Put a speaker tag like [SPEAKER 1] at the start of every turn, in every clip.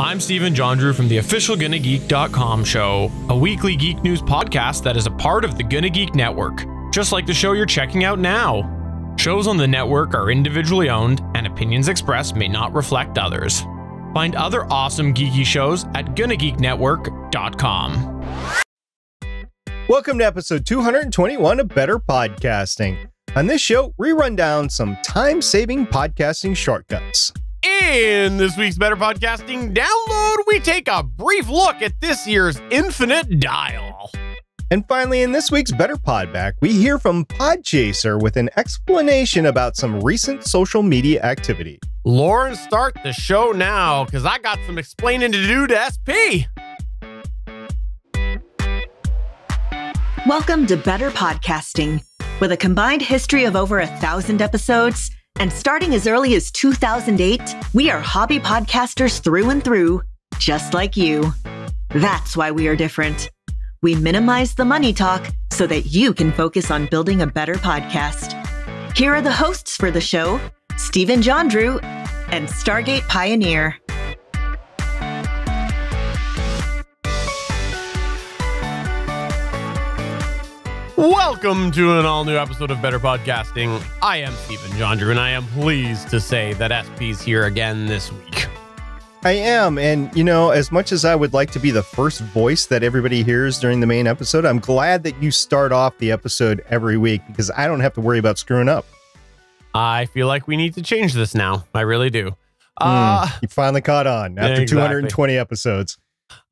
[SPEAKER 1] I'm Stephen Jondrew from the official GonnaGeek.com show, a weekly geek news podcast that is a part of the Gonna Geek Network, just like the show you're checking out now. Shows on the network are individually owned, and opinions expressed may not reflect others. Find other awesome geeky shows at GonnaGeekNetwork.com.
[SPEAKER 2] Welcome to episode 221 of Better Podcasting. On this show, we run down some time saving podcasting shortcuts.
[SPEAKER 1] In this week's Better Podcasting download, we take a brief look at this year's Infinite Dial.
[SPEAKER 2] And finally, in this week's Better Podback, we hear from Podchaser with an explanation about some recent social media activity.
[SPEAKER 1] Lauren, start the show now, because I got some explaining to do to SP.
[SPEAKER 3] Welcome to Better Podcasting. With a combined history of over a thousand episodes, and starting as early as 2008, we are hobby podcasters through and through, just like you. That's why we are different. We minimize the money talk so that you can focus on building a better podcast. Here are the hosts for the show Stephen Jondrew and Stargate Pioneer.
[SPEAKER 1] Welcome to an all new episode of Better Podcasting. I am Stephen Jondrew, and I am pleased to say that SP's here again this week.
[SPEAKER 2] I am. And, you know, as much as I would like to be the first voice that everybody hears during the main episode, I'm glad that you start off the episode every week because I don't have to worry about screwing up.
[SPEAKER 1] I feel like we need to change this now. I really do.
[SPEAKER 2] Uh, you finally caught on after
[SPEAKER 1] exactly.
[SPEAKER 2] 220 episodes.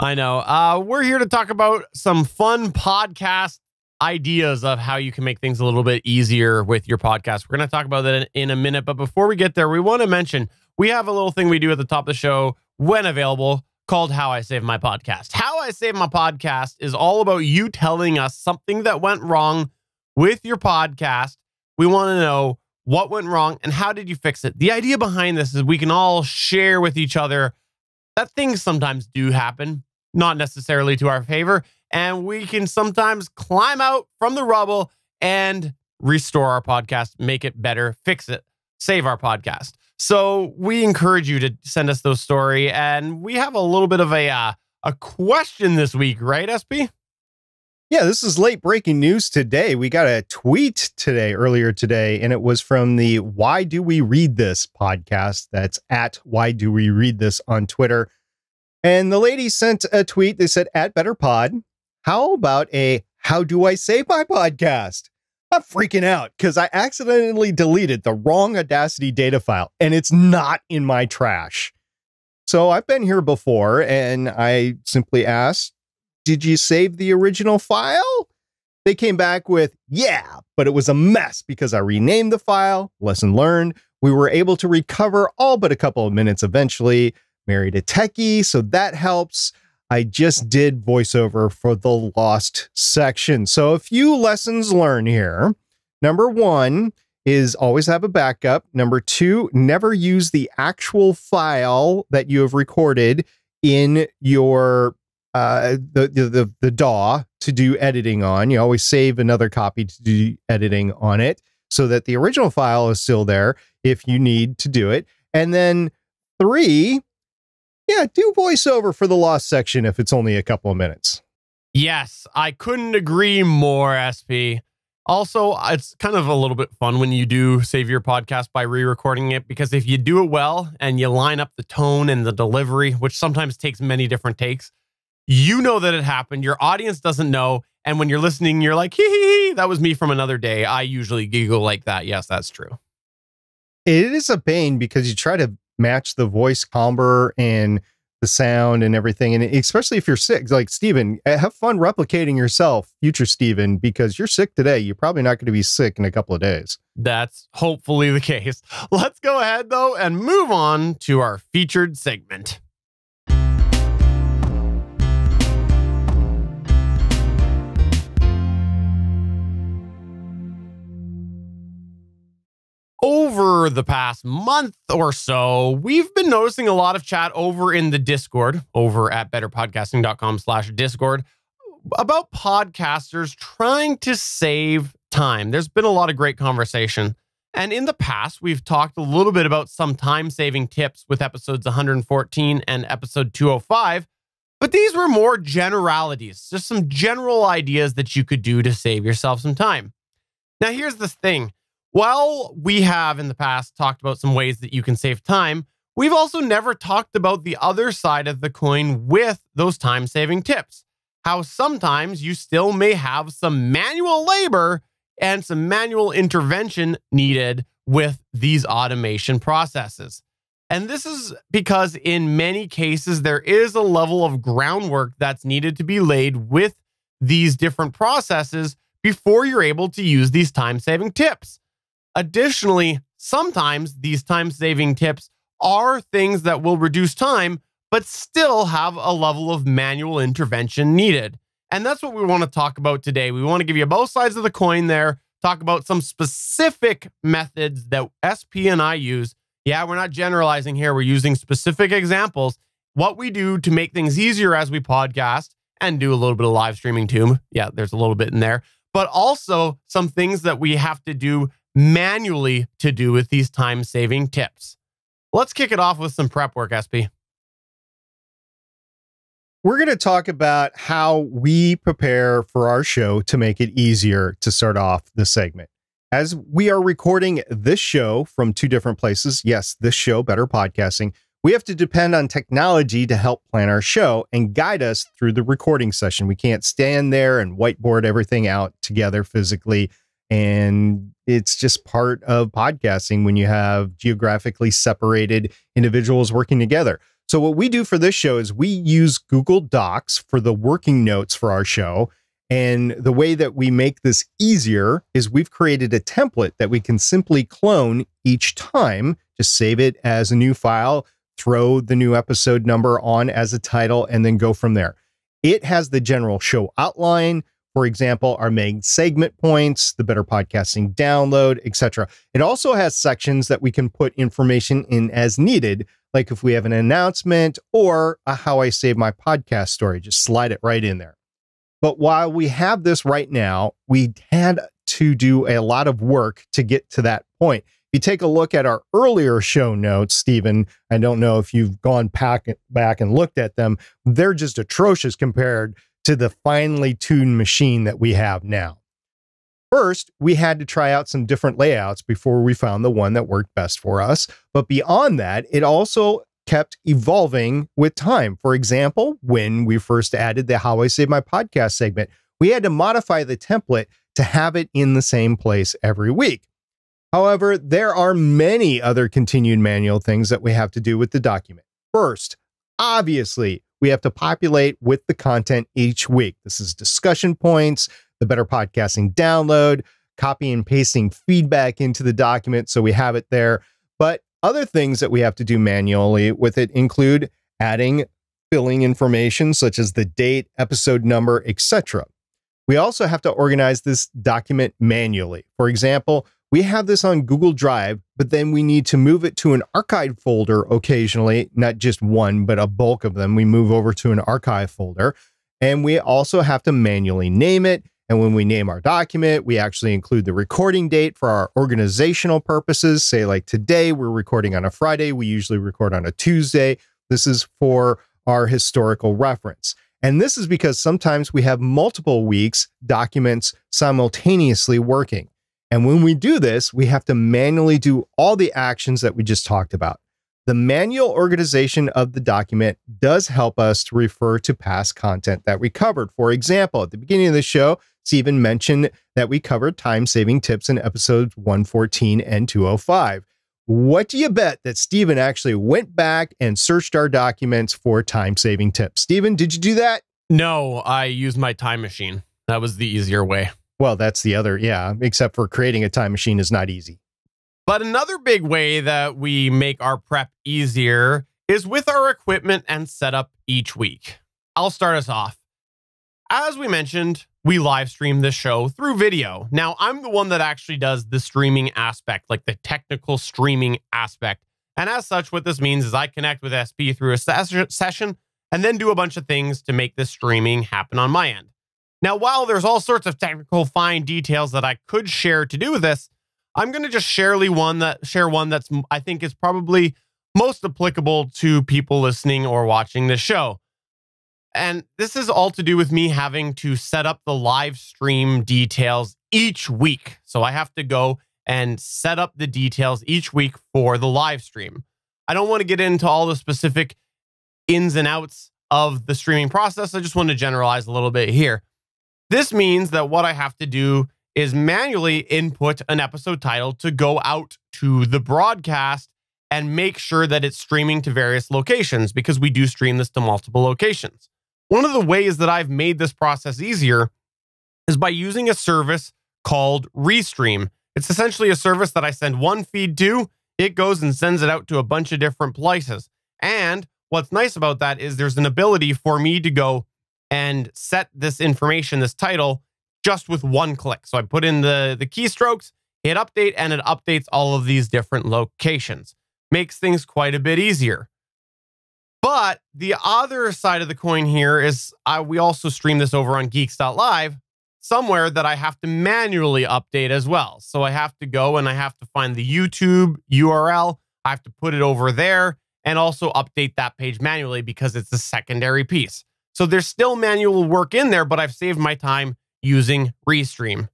[SPEAKER 1] I know. Uh, we're here to talk about some fun podcast ideas of how you can make things a little bit easier with your podcast. We're going to talk about that in, in a minute. But before we get there, we want to mention we have a little thing we do at the top of the show when available called How I Save My Podcast. How I Save My Podcast is all about you telling us something that went wrong with your podcast. We want to know what went wrong and how did you fix it. The idea behind this is we can all share with each other that things sometimes do happen, not necessarily to our favor and we can sometimes climb out from the rubble and restore our podcast, make it better, fix it, save our podcast. So we encourage you to send us those story, and we have a little bit of a uh, a question this week, right, SP?
[SPEAKER 2] Yeah, this is late breaking news today. We got a tweet today, earlier today, and it was from the Why Do We Read This podcast. That's at Why Do We Read This on Twitter. And the lady sent a tweet. They said, at Better Pod, how about a How Do I Save My Podcast? I'm freaking out because I accidentally deleted the wrong Audacity data file and it's not in my trash. So I've been here before and I simply asked, Did you save the original file? They came back with, Yeah, but it was a mess because I renamed the file. Lesson learned. We were able to recover all but a couple of minutes eventually. Married a techie, so that helps. I just did voiceover for the lost section. So a few lessons learned here. Number one is always have a backup. Number two, never use the actual file that you have recorded in your uh, the, the the the DAW to do editing on. You always save another copy to do editing on it so that the original file is still there if you need to do it. And then three, yeah, do voiceover for the lost section if it's only a couple of minutes.
[SPEAKER 1] Yes, I couldn't agree more, SP. Also, it's kind of a little bit fun when you do save your podcast by re recording it because if you do it well and you line up the tone and the delivery, which sometimes takes many different takes, you know that it happened. Your audience doesn't know. And when you're listening, you're like, hee hee, hee that was me from another day. I usually giggle like that. Yes, that's true.
[SPEAKER 2] It is a pain because you try to match the voice timbre and the sound and everything. And especially if you're sick, like Steven, eh, have fun replicating yourself, future Steven, because you're sick today. You're probably not going to be sick in a couple of days.
[SPEAKER 1] That's hopefully the case. Let's go ahead, though, and move on to our featured segment. Over the past month or so, we've been noticing a lot of chat over in the Discord, over at betterpodcasting.com slash Discord, about podcasters trying to save time. There's been a lot of great conversation. And in the past, we've talked a little bit about some time saving tips with episodes 114 and episode 205, but these were more generalities, just some general ideas that you could do to save yourself some time. Now, here's the thing while we have in the past talked about some ways that you can save time, we've also never talked about the other side of the coin with those time saving tips. How sometimes you still may have some manual labor and some manual intervention needed with these automation processes. And this is because in many cases, there is a level of groundwork that's needed to be laid with these different processes before you're able to use these time saving tips. Additionally, sometimes these time saving tips are things that will reduce time, but still have a level of manual intervention needed. And that's what we want to talk about today. We want to give you both sides of the coin there, talk about some specific methods that SP and I use. Yeah, we're not generalizing here, we're using specific examples. What we do to make things easier as we podcast and do a little bit of live streaming too. Yeah, there's a little bit in there, but also some things that we have to do manually to do with these time saving tips. Let's kick it off with some prep work, SP.
[SPEAKER 2] We're going to talk about how we prepare for our show to make it easier to start off the segment. As we are recording this show from two different places, yes, this show, Better Podcasting, we have to depend on technology to help plan our show and guide us through the recording session. We can't stand there and whiteboard everything out together physically. And it's just part of podcasting when you have geographically separated individuals working together. So, what we do for this show is we use Google Docs for the working notes for our show. And the way that we make this easier is we've created a template that we can simply clone each time, just save it as a new file, throw the new episode number on as a title, and then go from there. It has the general show outline, for example, our main segment points, the better podcasting download, etc. It also has sections that we can put information in as needed, like if we have an announcement or a how I save my podcast story, just slide it right in there. But while we have this right now, we had to do a lot of work to get to that point. If you take a look at our earlier show notes, Stephen, I don't know if you've gone back, back and looked at them. They're just atrocious compared to the finely tuned machine that we have now. First, we had to try out some different layouts before we found the one that worked best for us. But beyond that, it also kept evolving with time. For example, when we first added the How I Save My Podcast segment, we had to modify the template to have it in the same place every week. However, there are many other continued manual things that we have to do with the document. First, obviously, we have to populate with the content each week. This is discussion points, the better podcasting download, copy and pasting feedback into the document so we have it there. But other things that we have to do manually with it include adding filling information such as the date, episode number, etc. We also have to organize this document manually. For example, we have this on Google Drive, but then we need to move it to an archive folder occasionally, not just one, but a bulk of them. We move over to an archive folder. And we also have to manually name it and when we name our document, we actually include the recording date for our organizational purposes. Say, like today, we're recording on a Friday. We usually record on a Tuesday. This is for our historical reference. And this is because sometimes we have multiple weeks documents simultaneously working. And when we do this, we have to manually do all the actions that we just talked about. The manual organization of the document does help us to refer to past content that we covered. For example, at the beginning of the show, Stephen mentioned that we covered time saving tips in episodes 114 and 205. What do you bet that Stephen actually went back and searched our documents for time saving tips? Stephen, did you do that?
[SPEAKER 1] No, I used my time machine. That was the easier way.
[SPEAKER 2] Well, that's the other, yeah, except for creating a time machine is not easy.
[SPEAKER 1] But another big way that we make our prep easier is with our equipment and setup each week. I'll start us off. As we mentioned, we live stream this show through video. Now, I'm the one that actually does the streaming aspect, like the technical streaming aspect. And as such, what this means is I connect with SP through a ses- session and then do a bunch of things to make this streaming happen on my end. Now, while there's all sorts of technical fine details that I could share to do with this, I'm going to just share one that share one that's I think is probably most applicable to people listening or watching the show. And this is all to do with me having to set up the live stream details each week. So I have to go and set up the details each week for the live stream. I don't want to get into all the specific ins and outs of the streaming process. I just want to generalize a little bit here. This means that what I have to do is manually input an episode title to go out to the broadcast and make sure that it's streaming to various locations because we do stream this to multiple locations. One of the ways that I've made this process easier is by using a service called Restream. It's essentially a service that I send one feed to it goes and sends it out to a bunch of different places. And what's nice about that is there's an ability for me to go and set this information, this title, just with one click. So I put in the, the keystrokes, hit update, and it updates all of these different locations. Makes things quite a bit easier. But the other side of the coin here is I, we also stream this over on geeks.live somewhere that I have to manually update as well. So I have to go and I have to find the YouTube URL. I have to put it over there and also update that page manually because it's a secondary piece. So there's still manual work in there, but I've saved my time using Restream.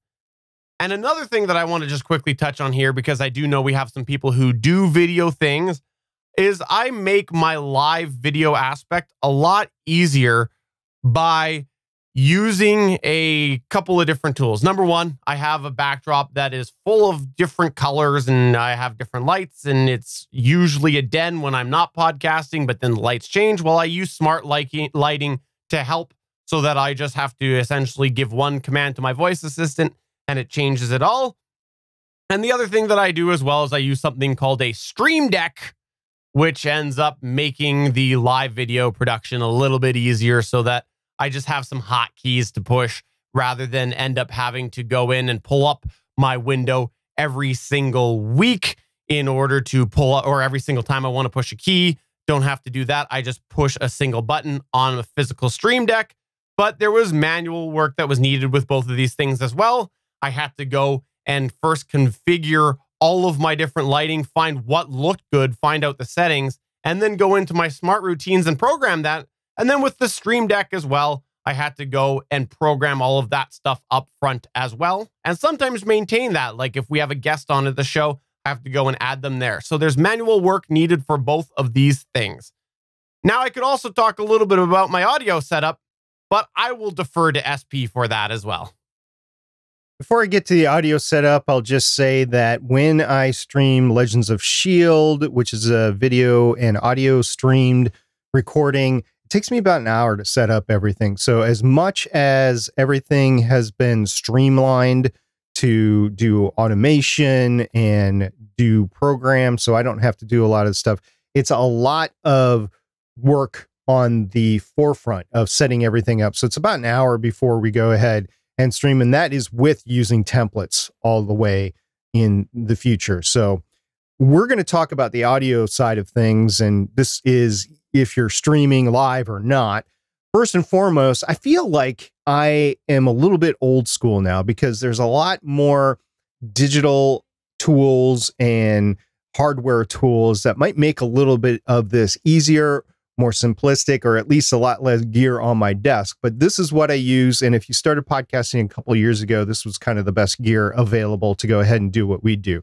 [SPEAKER 1] And another thing that I want to just quickly touch on here, because I do know we have some people who do video things, is I make my live video aspect a lot easier by using a couple of different tools. Number one, I have a backdrop that is full of different colors and I have different lights, and it's usually a den when I'm not podcasting, but then the lights change. Well, I use smart lighting to help so that I just have to essentially give one command to my voice assistant and it changes it all. And the other thing that I do as well is I use something called a Stream Deck, which ends up making the live video production a little bit easier so that I just have some hotkeys to push rather than end up having to go in and pull up my window every single week in order to pull up, or every single time I want to push a key. Don't have to do that. I just push a single button on a physical stream deck. But there was manual work that was needed with both of these things as well. I had to go and first configure all of my different lighting, find what looked good, find out the settings, and then go into my smart routines and program that and then with the Stream Deck as well, I had to go and program all of that stuff up front as well. And sometimes maintain that. Like if we have a guest on at the show, I have to go and add them there. So there's manual work needed for both of these things. Now, I could also talk a little bit about my audio setup, but I will defer to SP for that as well.
[SPEAKER 2] Before I get to the audio setup, I'll just say that when I stream Legends of S.H.I.E.L.D., which is a video and audio streamed recording, it takes me about an hour to set up everything. So as much as everything has been streamlined to do automation and do programs, so I don't have to do a lot of stuff. It's a lot of work on the forefront of setting everything up. So it's about an hour before we go ahead and stream. And that is with using templates all the way in the future. So we're going to talk about the audio side of things. And this is if you're streaming live or not. First and foremost, I feel like I am a little bit old school now because there's a lot more digital tools and hardware tools that might make a little bit of this easier, more simplistic, or at least a lot less gear on my desk. But this is what I use. And if you started podcasting a couple years ago, this was kind of the best gear available to go ahead and do what we do.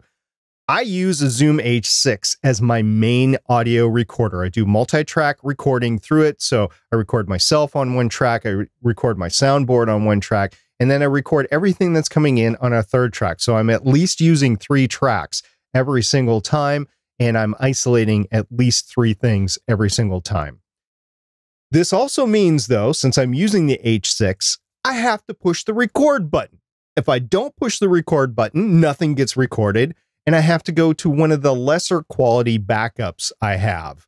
[SPEAKER 2] I use a Zoom H6 as my main audio recorder. I do multi track recording through it. So I record myself on one track, I re- record my soundboard on one track, and then I record everything that's coming in on a third track. So I'm at least using three tracks every single time, and I'm isolating at least three things every single time. This also means, though, since I'm using the H6, I have to push the record button. If I don't push the record button, nothing gets recorded and I have to go to one of the lesser quality backups I have.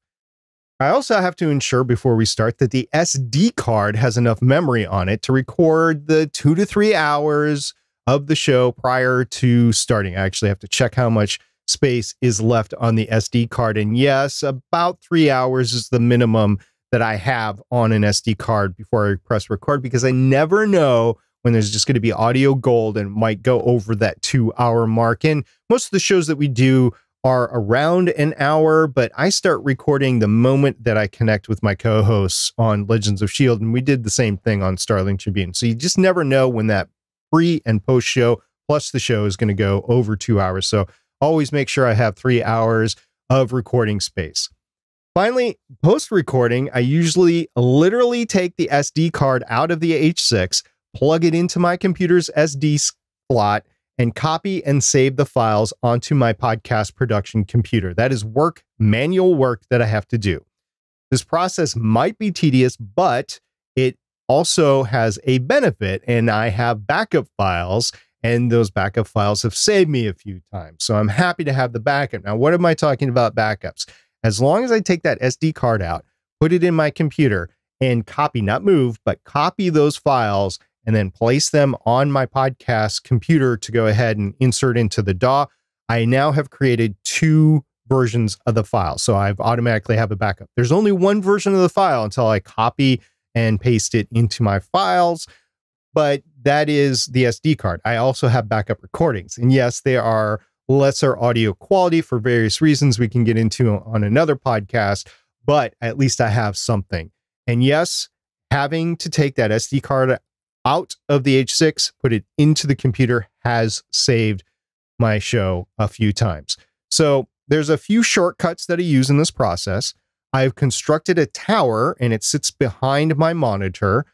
[SPEAKER 2] I also have to ensure before we start that the SD card has enough memory on it to record the two to three hours of the show prior to starting. I actually have to check how much space is left on the SD card. And yes, about three hours is the minimum that I have on an SD card before I press record because I never know when there's just going to be audio gold and might go over that two hour mark. And most of the shows that we do are around an hour, but I start recording the moment that I connect with my co hosts on Legends of S.H.I.E.L.D. And we did the same thing on Starling Tribune. So you just never know when that pre and post show plus the show is going to go over two hours. So always make sure I have three hours of recording space. Finally, post recording, I usually literally take the SD card out of the H6, plug it into my computer's SD slot, and copy and save the files onto my podcast production computer. That is work, manual work that I have to do. This process might be tedious, but it also has a benefit, and I have backup files and those backup files have saved me a few times. So I'm happy to have the backup. Now, what am I talking about backups? As long as I take that SD card out, put it in my computer, and copy, not move, but copy those files and then place them on my podcast computer to go ahead and insert into the DAW, I now have created two versions of the file. So I've automatically have a backup. There's only one version of the file until I copy and paste it into my files but that is the SD card. I also have backup recordings. And yes, they are lesser audio quality for various reasons we can get into on another podcast, but at least I have something. And yes, having to take that SD card out of the H6, put it into the computer has saved my show a few times. So there's a few shortcuts that I use in this process. I've constructed a tower and it sits behind my monitor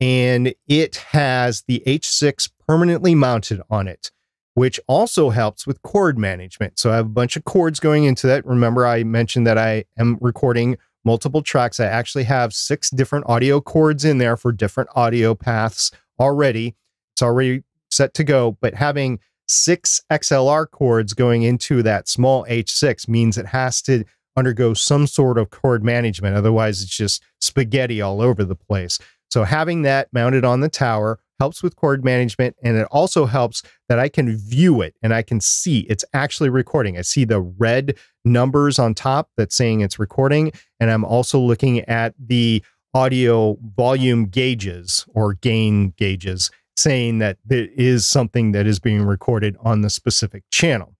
[SPEAKER 2] and it has the H6 permanently mounted on it, which also helps with cord management. So I have a bunch of cords going into that. Remember, I mentioned that I am recording multiple tracks. I actually have six different audio cords in there for different audio paths already. It's already set to go, but having six XLR cords going into that small H6 means it has to undergo some sort of cord management. Otherwise, it's just spaghetti all over the place. So having that mounted on the tower helps with cord management and it also helps that I can view it and I can see it's actually recording. I see the red numbers on top that's saying it's recording and I'm also looking at the audio volume gauges or gain gauges saying that there is something that is being recorded on the specific channel.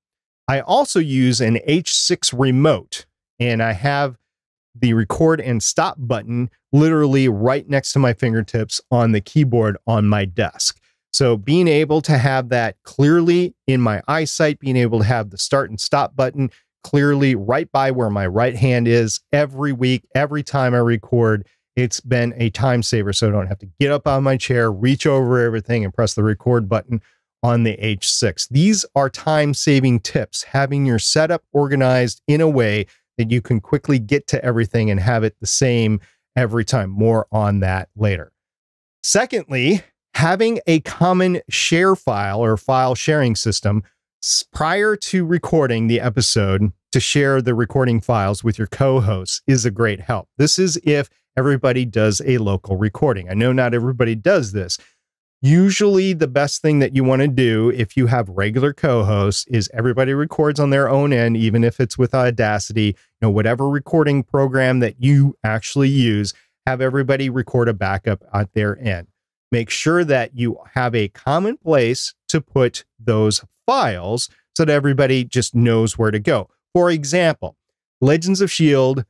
[SPEAKER 2] I also use an H6 remote and I have the record and stop button literally right next to my fingertips on the keyboard on my desk. So being able to have that clearly in my eyesight, being able to have the start and stop button clearly right by where my right hand is every week, every time I record, it's been a time saver. So I don't have to get up on my chair, reach over everything, and press the record button on the H6. These are time saving tips, having your setup organized in a way that you can quickly get to everything and have it the same every time. More on that later. Secondly, having a common share file or file sharing system prior to recording the episode to share the recording files with your co hosts is a great help. This is if everybody does a local recording. I know not everybody does this, Usually, the best thing that you want to do if you have regular co hosts is everybody records on their own end, even if it's with Audacity, you know, whatever recording program that you actually use, have everybody record a backup at their end. Make sure that you have a common place to put those files so that everybody just knows where to go. For example, Legends of S.H.I.E.L.D.,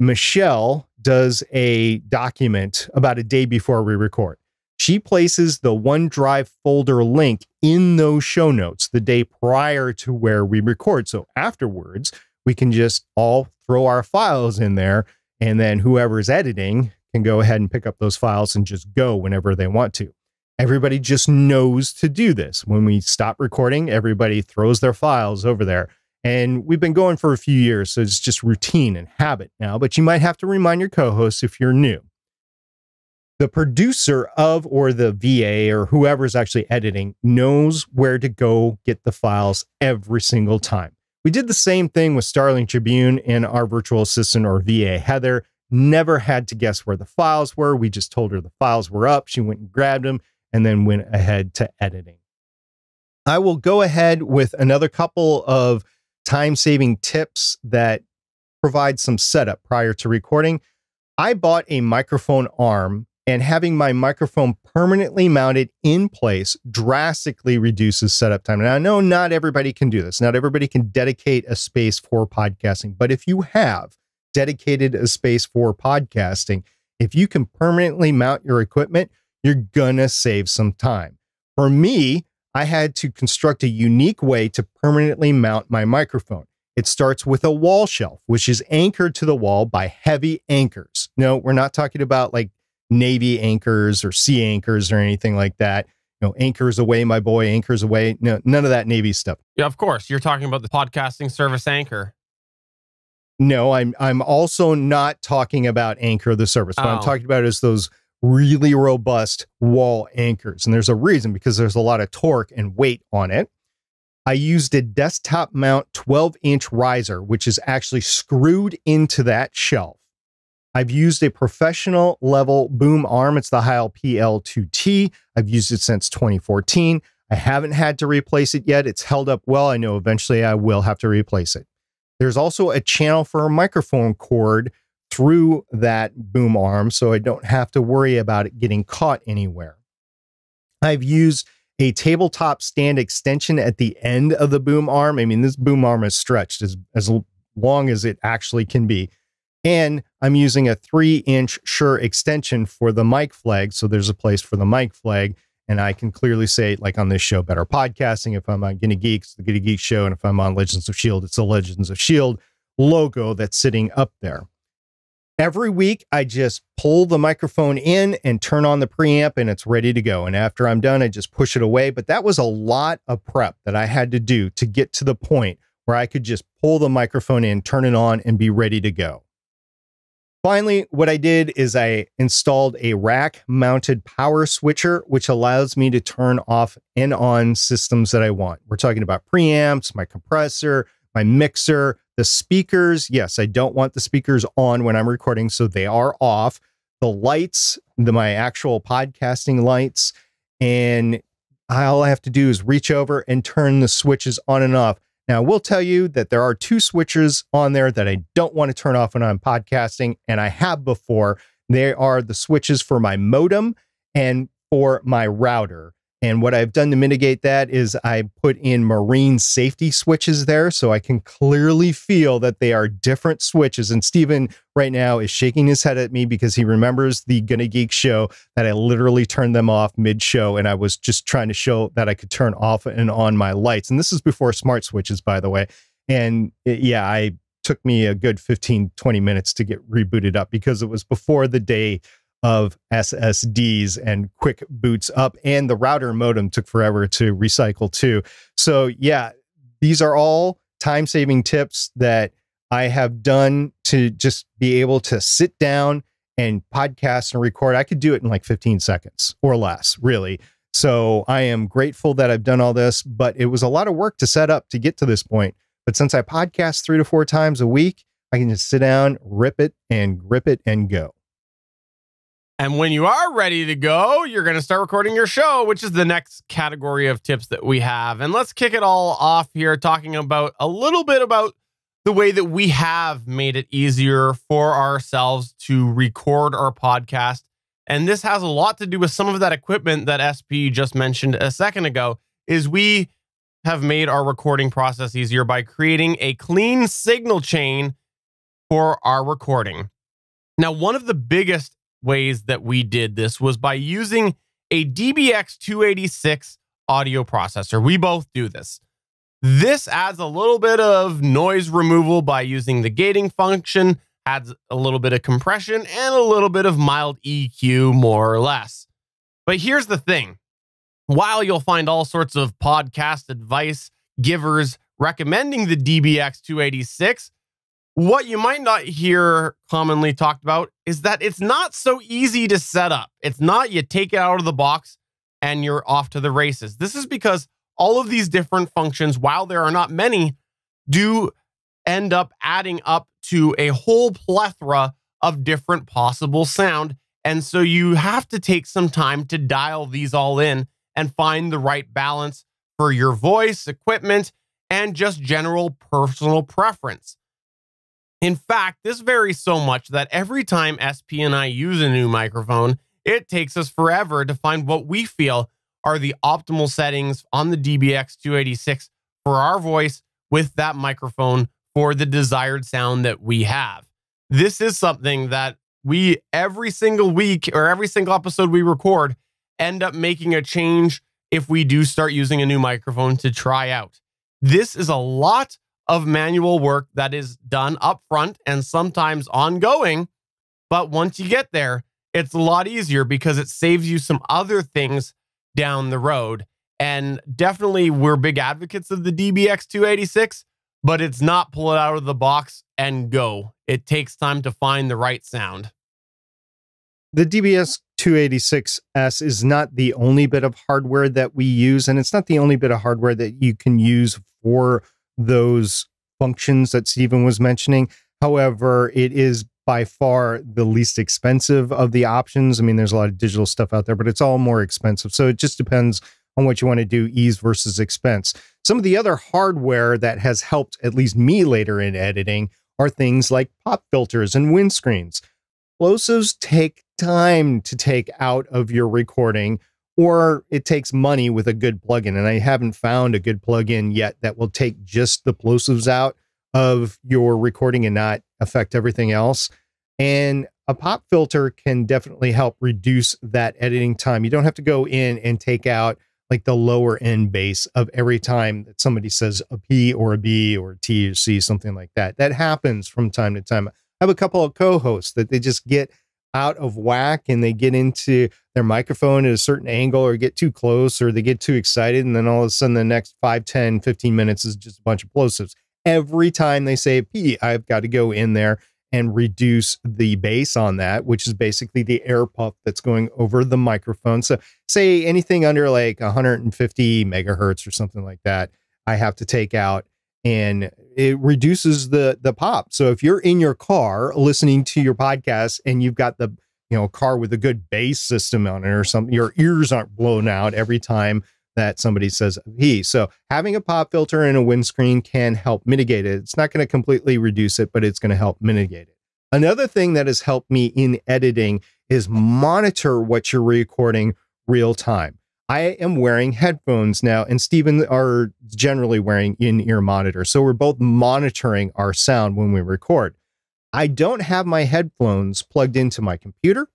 [SPEAKER 2] Michelle does a document about a day before we record she places the OneDrive folder link in those show notes the day prior to where we record. So afterwards, we can just all throw our files in there, and then whoever's editing can go ahead and pick up those files and just go whenever they want to. Everybody just knows to do this. When we stop recording, everybody throws their files over there. And we've been going for a few years, so it's just routine and habit now. But you might have to remind your co hosts if you're new the producer of or the VA or whoever's actually editing knows where to go get the files every single time. We did the same thing with Starling Tribune and our virtual assistant or VA, Heather, never had to guess where the files were. We just told her the files were up. She went and grabbed them and then went ahead to editing. I will go ahead with another couple of time saving tips that provide some setup prior to recording. I bought a microphone arm And having my microphone permanently mounted in place drastically reduces setup time. Now, I know not everybody can do this. Not everybody can dedicate a space for podcasting. But if you have dedicated a space for podcasting, if you can permanently mount your equipment, you're going to save some time. For me, I had to construct a unique way to permanently mount my microphone. It starts with a wall shelf, which is anchored to the wall by heavy anchors. No, we're not talking about like Navy anchors or sea anchors or anything like that. You know, anchors away, my boy, anchors away. No, none of that Navy stuff.
[SPEAKER 1] Yeah, of course. You're talking about the podcasting service Anchor.
[SPEAKER 2] No, I'm I'm also not talking about Anchor the service. What I'm
[SPEAKER 1] Oh.
[SPEAKER 2] talking about is those really robust wall anchors. And there's a reason because there's a lot of torque and weight on it. I used a desktop mount 12 inch riser, which is actually screwed into that shelf. I've used a professional level boom arm. It's the Heil PL2T. I've used it since 2014. I haven't had to replace it yet. It's held up well. I know eventually I will have to replace it. There's also a channel for a microphone cord through that boom arm, so I don't have to worry about it getting caught anywhere. I've used a tabletop stand extension at the end of the boom arm. I mean, this boom arm is stretched as, as long as it actually can be. And I'm using a three inch Shure extension for the mic flag. So there's a place for the mic flag. And I can clearly say, like on this show, Better Podcasting, if I'm on Gonna Geeks, the Gonna Geek Show, and if I'm on Legends of S.H.I.E.L.D., it's the Legends of S.H.I.E.L.D. logo that's sitting up there. Every week, I just pull the microphone in and turn on the preamp, and it's ready to go. And after I'm done, I just push it away. But that was a lot of prep that I had to do to get to the point where I could just pull the microphone in, turn it on, and be ready to go. Finally, what I did is I installed a rack mounted power switcher, which allows me to turn off and on systems that I want. We're talking about preamps, my compressor, my mixer, the speakers. Yes, I don't want the speakers on when I'm recording, so they are off. The lights, the, my actual podcasting lights, and all I have to do is reach over and turn the switches on and off. Now, I will tell you that there are two switches on there that I don't want to turn off when I'm podcasting, and I have before. They are the switches for my modem and for my router. And what I've done to mitigate that is I put in marine safety switches there so I can clearly feel that they are different switches. And Steven right now is shaking his head at me because he remembers the Gonna Geek show that I literally turned them off mid show. And I was just trying to show that I could turn off and on my lights. And this is before smart switches, by the way. And it- yeah, I took me a good 15, 20 minutes to get rebooted up because it was before the day of SSDs and quick boots up, and the router modem took forever to recycle too. So, yeah, these are all time saving tips that I have done to just be able to sit down and podcast and record. I could do it in like 15 seconds or less, really. So, I am grateful that I've done all this, but it was a lot of work to set up to get to this point. But since I podcast three to four times a week, I can just sit down, rip it, and grip it and go.
[SPEAKER 1] And when you are ready to go, you're going to start recording your show, which is the next category of tips that we have. And let's kick it all off here talking about a little bit about the way that we have made it easier for ourselves to record our podcast. And this has a lot to do with some of that equipment that SP just mentioned a second ago is we have made our recording process easier by creating a clean signal chain for our recording. Now, one of the biggest ways that we did this was by using a DBX 286 audio processor. We both do this. This adds a little bit of noise removal by using the gating function, adds a little bit of compression and a little bit of mild EQ, more or less. But here's the thing while you'll find all sorts of podcast advice givers recommending the DBX 286, what you might not hear commonly talked about is that it's not so easy to set up. It's not you take it out of the box and you're off to the races. This is because all of these different functions, while there are not many, do end up adding up to a whole plethora of different possible sound. And so you have to take some time to dial these all in and find the right balance for your voice, equipment, and just general personal preference. In fact, this varies so much that every time SP and I use a new microphone, it takes us forever to find what we feel are the optimal settings on the DBX 286 for our voice with that microphone for the desired sound that we have. This is something that we every single week or every single episode we record end up making a change if we do start using a new microphone to try out. This is a lot of manual work that is done up front and sometimes ongoing. But once you get there, it's a lot easier because it saves you some other things down the road. And definitely, we're big advocates of the DBX 286, but it's not pull it out of the box and go. It takes time to find the right sound.
[SPEAKER 2] The DBX 286S is not the only bit of hardware that we use, and it's not the only bit of hardware that you can use for those functions that Stephen was mentioning. However, it is by far the least expensive of the options. I mean, there's a lot of digital stuff out there, but it's all more expensive. So it just depends on what you want to do, ease versus expense. Some of the other hardware that has helped at least me later in editing are things like pop filters and windscreens. Plosives take time to take out of your recording, or it takes money with a good plugin. And I haven't found a good plugin yet that will take just the plosives out of your recording and not affect everything else. And a pop filter can definitely help reduce that editing time. You don't have to go in and take out like the lower end bass of every time that somebody says a P or a B or a T or C, something like that. That happens from time to time. I have a couple of co hosts that they just get out of whack and they get into their microphone at a certain angle or get too close or they get too excited. And then all of a sudden, the next 5, 10, 15 minutes is just a bunch of plosives every time they say P, I've got to go in there and reduce the bass on that, which is basically the air puff that's going over the microphone. So, say anything under like 150 megahertz or something like that, I have to take out and it reduces the the pop. So if you're in your car listening to your podcast and you've got the you know car with a good bass system on it or something, your ears aren't blown out every time that somebody says he. So having a pop filter and a windscreen can help mitigate it. It's not going to completely reduce it, but it's going to help mitigate it. Another thing that has helped me in editing is monitor what you're recording real time. I am wearing headphones now, and Stephen are generally wearing in ear monitors. So we're both monitoring our sound when we record. I don't have my headphones plugged into my computer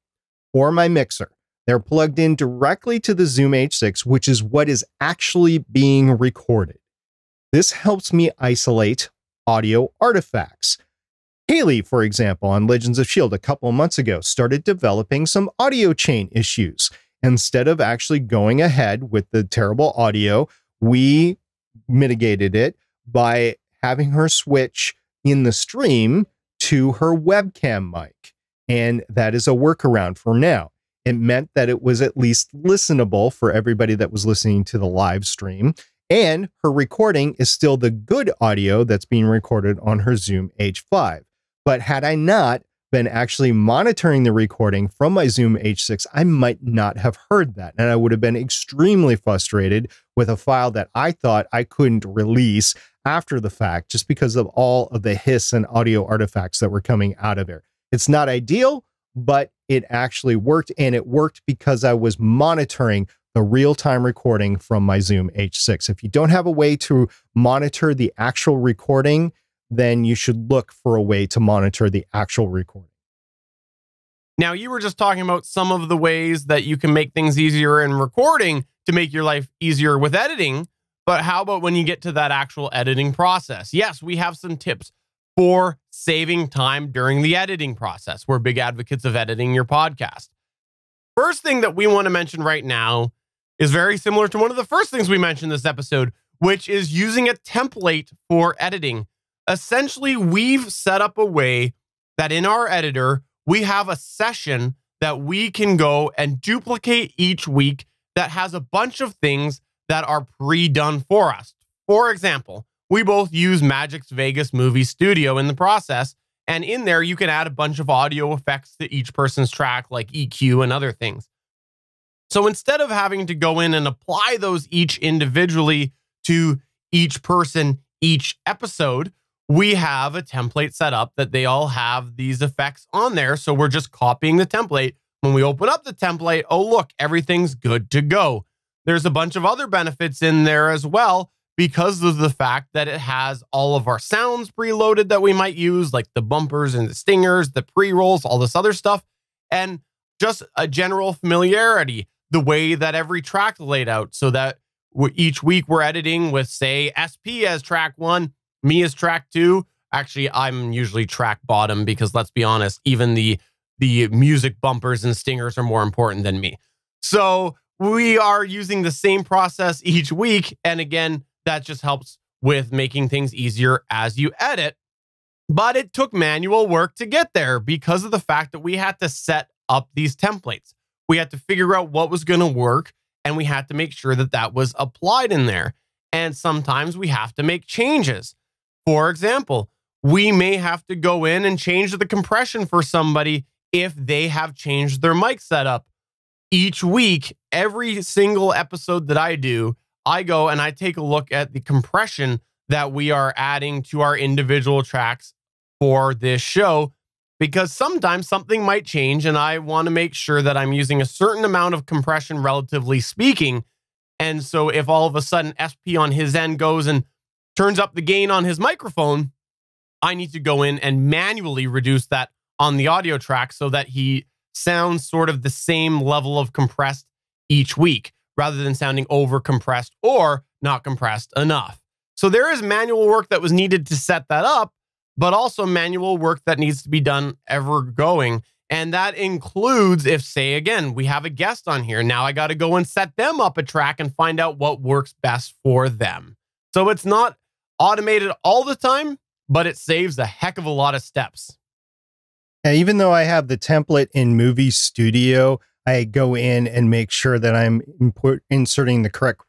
[SPEAKER 2] or my mixer. They're plugged in directly to the Zoom H6, which is what is actually being recorded. This helps me isolate audio artifacts. Haley, for example, on Legends of S.H.I.E.L.D. a couple months ago, started developing some audio chain issues. Instead of actually going ahead with the terrible audio, we mitigated it by having her switch in the stream to her webcam mic. And that is a workaround for now. It meant that it was at least listenable for everybody that was listening to the live stream. And her recording is still the good audio that's being recorded on her Zoom H5. But had I not been actually monitoring the recording from my Zoom H6, I might not have heard that. And I would have been extremely frustrated with a file that I thought I couldn't release after the fact just because of all of the hiss and audio artifacts that were coming out of there. It's not ideal, but it actually worked. And it worked because I was monitoring the real time recording from my Zoom H6. If you don't have a way to monitor the actual recording, then you should look for a way to monitor the actual recording.
[SPEAKER 1] Now, you were just talking about some of the ways that you can make things easier in recording to make your life easier with editing. But how about when you get to that actual editing process? Yes, we have some tips for saving time during the editing process. We're big advocates of editing your podcast. First thing that we want to mention right now is very similar to one of the first things we mentioned this episode, which is using a template for editing. Essentially, we've set up a way that in our editor, we have a session that we can go and duplicate each week that has a bunch of things that are pre done for us. For example, we both use Magix Vegas Movie Studio in the process. And in there, you can add a bunch of audio effects to each person's track, like EQ and other things. So instead of having to go in and apply those each individually to each person, each episode, we have a template set up that they all have these effects on there. So we're just copying the template, when we open up the template, oh, look, everything's good to go. There's a bunch of other benefits in there as well because of the fact that it has all of our sounds preloaded that we might use, like the bumpers and the stingers, the pre rolls, all this other stuff, and just a general familiarity, the way that every track laid out so that each week we're editing with, say, SP as track one, me as track two. Actually, I'm usually track bottom because let's be honest, even the the music bumpers and stingers are more important than me. So we are using the same process each week. And again, that just helps with making things easier as you edit. But it took manual work to get there because of the fact that we had to set up these templates. We had to figure out what was going to work and we had to make sure that that was applied in there. And sometimes we have to make changes. For example, we may have to go in and change the compression for somebody if they have changed their mic setup. Each week, every single episode that I do, I go and I take a look at the compression that we are adding to our individual tracks for this show because sometimes something might change and I want to make sure that I'm using a certain amount of compression, relatively speaking. And so if all of a sudden SP on his end goes and turns up the gain on his microphone, I need to go in and manually reduce that on the audio track so that he sounds sort of the same level of compressed each week rather than sounding over compressed or not compressed enough. So there is manual work that was needed to set that up but also manual work that needs to be done ever going. And that includes if, say, again, we have a guest on here. Now I got to go and set them up a track and find out what works best for them. So it's not automated all the time, but it saves a heck of a lot of steps.
[SPEAKER 2] Even though I have the template in Movie Studio, I go in and make sure that I'm import, inserting the correct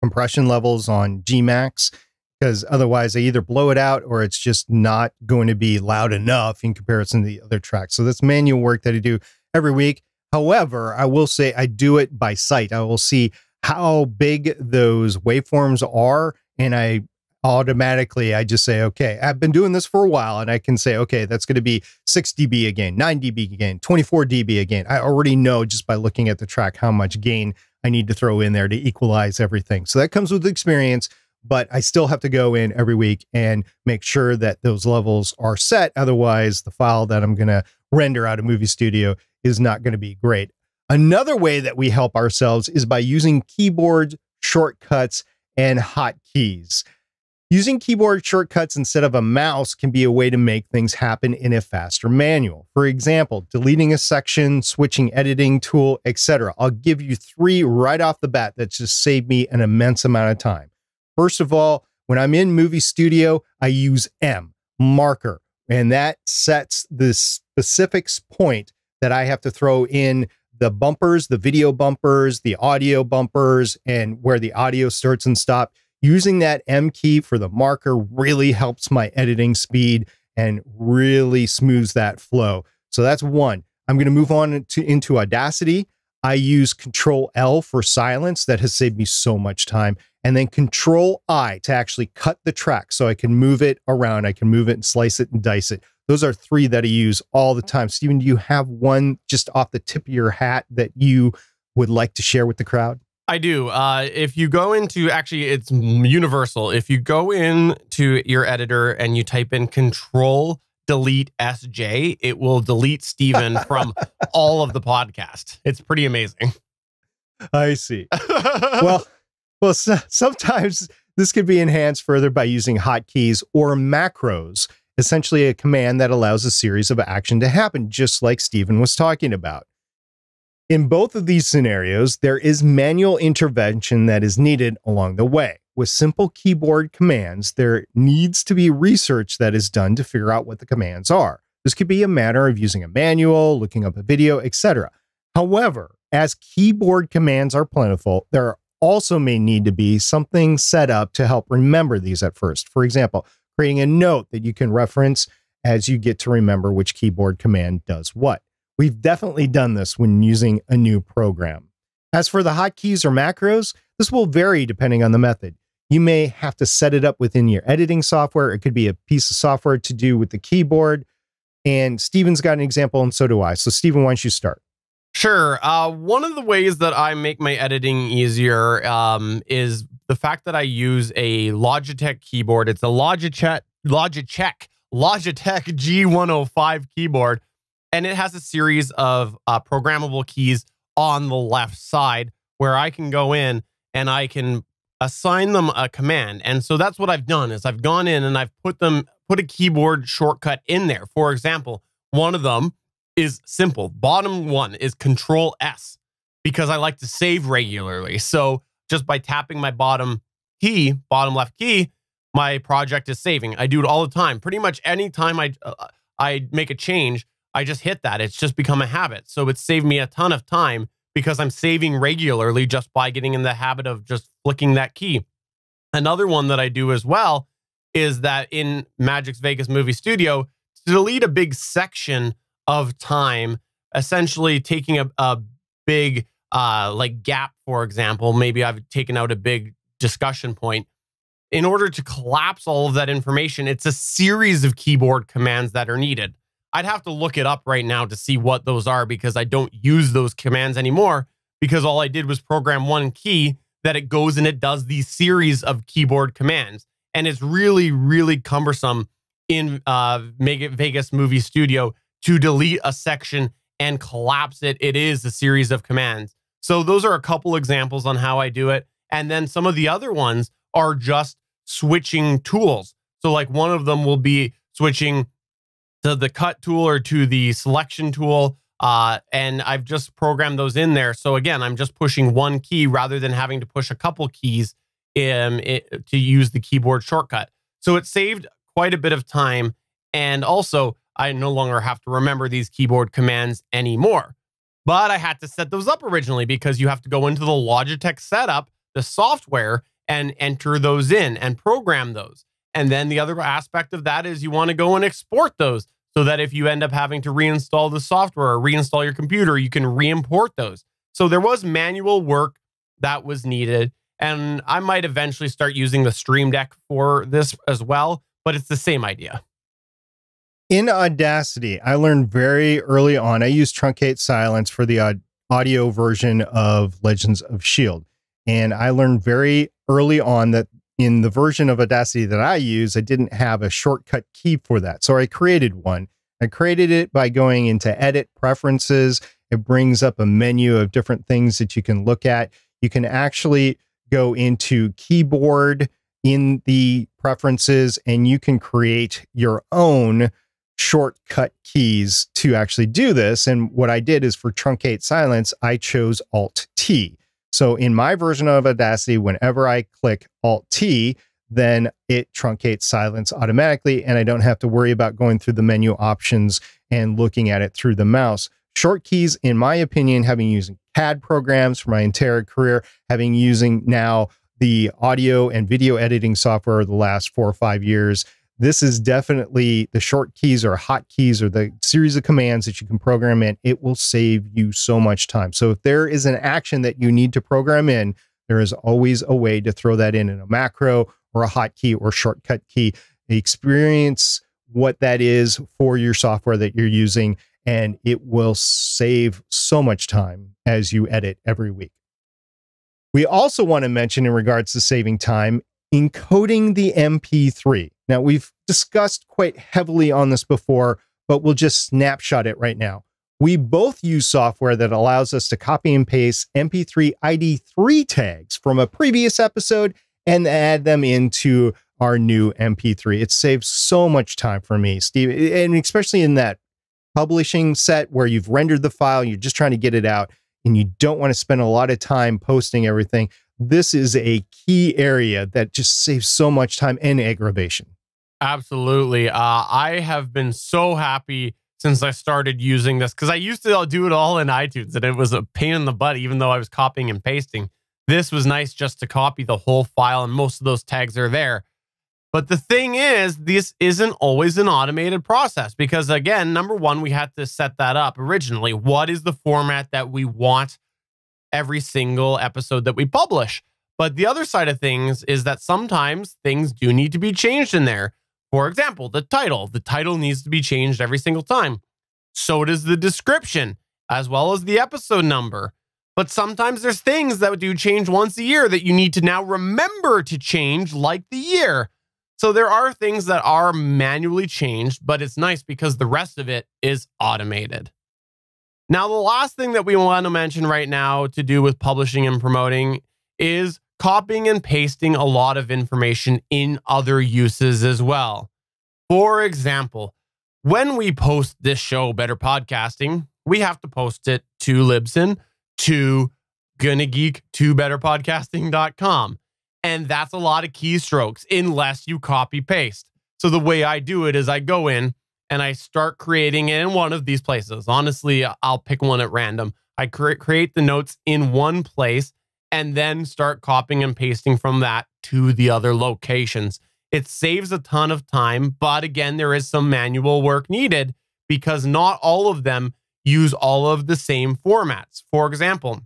[SPEAKER 2] compression levels on Gmax because otherwise I either blow it out or it's just not going to be loud enough in comparison to the other tracks. So that's manual work that I do every week. However, I will say I do it by sight. I will see how big those waveforms are and I automatically I just say, okay, I've been doing this for a while and I can say, okay, that's going to be 6 dB again, 9 dB again, 24 dB again. I already know just by looking at the track how much gain I need to throw in there to equalize everything. So that comes with experience but I still have to go in every week and make sure that those levels are set. Otherwise, the file that I'm going to render out of Movie Studio is not going to be great. Another way that we help ourselves is by using keyboard shortcuts and hotkeys. Using keyboard shortcuts instead of a mouse can be a way to make things happen in a faster manual. For example, deleting a section, switching editing tool, etc. I'll give you three right off the bat that just saved me an immense amount of time. First of all, when I'm in movie studio, I use M marker, and that sets the specifics point that I have to throw in the bumpers, the video bumpers, the audio bumpers, and where the audio starts and stops. Using that M key for the marker really helps my editing speed and really smooths that flow. So that's one. I'm going to move on to, into Audacity. I use Control L for silence. That has saved me so much time and then control I to actually cut the track so I can move it around. I can move it and slice it and dice it. Those are three that I use all the time. Stephen, do you have one just off the tip of your hat that you would like to share with the crowd?
[SPEAKER 1] I do. Uh, if you go into actually, it's universal. If you go into your editor and you type in Control Delete SJ, it will delete Stephen from all of the podcast. It's pretty amazing.
[SPEAKER 2] I see. well, well, so, sometimes this could be enhanced further by using hotkeys or macros, essentially a command that allows a series of action to happen, just like Stephen was talking about. In both of these scenarios, there is manual intervention that is needed along the way. With simple keyboard commands, there needs to be research that is done to figure out what the commands are. This could be a matter of using a manual, looking up a video, etc. However, as keyboard commands are plentiful, there also may need to be something set up to help remember these at first. For example, creating a note that you can reference as you get to remember which keyboard command does what. We've definitely done this when using a new program. As for the hotkeys or macros, this will vary depending on the method. You may have to set it up within your editing software. It could be a piece of software to do with the keyboard. And Stephen's got an example, and so do I. So, Stephen, why don't you start?
[SPEAKER 1] Sure. Uh, one of the ways that I make my editing easier um, is the fact that I use a Logitech keyboard. It's a Logitech Logitech Logitech G105 keyboard, and it has a series of uh, programmable keys on the left side where I can go in and I can assign them a command. And so that's what I've done is I've gone in and I've put them put a keyboard shortcut in there. For example, one of them is simple. Bottom one is control S because I like to save regularly. So just by tapping my bottom key, bottom left key, my project is saving. I do it all the time. Pretty much any time I uh, I make a change, I just hit that. It's just become a habit. So it saved me a ton of time because I'm saving regularly just by getting in the habit of just flicking that key. Another one that I do as well is that in Magix Vegas Movie Studio, to delete a big section of time, essentially taking a, a big uh, like gap, for example, maybe I've taken out a big discussion point. In order to collapse all of that information, it's a series of keyboard commands that are needed. I'd have to look it up right now to see what those are because I don't use those commands anymore because all I did was program one key that it goes and it does these series of keyboard commands. And it's really, really cumbersome in uh, Vegas Movie Studio to delete a section and collapse it. It is a series of commands. So those are a couple examples on how I do it. And then some of the other ones are just switching tools. So like one of them will be switching to the cut tool or to the selection tool. Uh, and I've just programmed those in there. So again, I'm just pushing one key rather than having to push a couple keys in, it, to use the keyboard shortcut. So it saved quite a bit of time. And also, I no longer have to remember these keyboard commands anymore. But I had to set those up originally because you have to go into the Logitech setup, the software, and enter those in and program those. And then the other aspect of that is you want to go and export those so that if you end up having to reinstall the software or reinstall your computer, you can re-import those. So there was manual work that was needed. And I might eventually start using the Stream Deck for this as well, but it's the same idea.
[SPEAKER 2] In Audacity, I learned very early on, I used Truncate Silence for the audio version of Legends of S.H.I.E.L.D. And I learned very early on that in the version of Audacity that I use, I didn't have a shortcut key for that. So I created one. I created it by going into Edit Preferences. It brings up a menu of different things that you can look at. You can actually go into Keyboard in the preferences and you can create your own shortcut keys to actually do this. And what I did is for truncate silence, I chose Alt T. So in my version of Audacity, whenever I click Alt T, then it truncates silence automatically, and I don't have to worry about going through the menu options and looking at it through the mouse. Short keys, in my opinion, having using CAD programs for my entire career, having using now the audio and video editing software the last four or five years, this is definitely the short keys or hot keys or the series of commands that you can program in. It will save you so much time. So if there is an action that you need to program in, there is always a way to throw that in in a macro or a hotkey or shortcut key. Experience what that is for your software that you're using, and it will save so much time as you edit every week. We also want to mention, in regards to saving time, encoding the MP3. Now, we've discussed quite heavily on this before, but we'll just snapshot it right now. We both use software that allows us to copy and paste MP3 ID3 tags from a previous episode and add them into our new MP3. It saves so much time for me, Steve, and especially in that publishing set where you've rendered the file, you're just trying to get it out, and you don't want to spend a lot of time posting everything this is a key area that just saves so much time and aggravation.
[SPEAKER 1] Absolutely. Uh, I have been so happy since I started using this because I used to do it all in iTunes and it was a pain in the butt, even though I was copying and pasting. This was nice just to copy the whole file, and most of those tags are there. But the thing is, this isn't always an automated process because, again, number one, we had to set that up originally. What is the format that we want every single episode that we publish. But the other side of things is that sometimes things do need to be changed in there. For example, the title. The title needs to be changed every single time. So does the description. as well as the episode number. But sometimes there's things that do change once a year that you need to now remember to change, like the year. So there are things that are manually changed, but it's nice because the rest of it is automated. Now, the last thing that we want to mention right now to do with publishing and promoting is copying and pasting a lot of information in other uses as well. For example, when we post this show, Better Podcasting, we have to post it to Libsyn, to Gonna Geek, to betterpodcasting.com. And that's a lot of keystrokes unless you copy paste. So the way I do it is I go in and I start creating it in one of these places. Honestly, I'll pick one at random. I cre- create the notes in one place and then start copying and pasting from that to the other locations. It saves a ton of time, but again, there is some manual work needed because not all of them use all of the same formats. For example,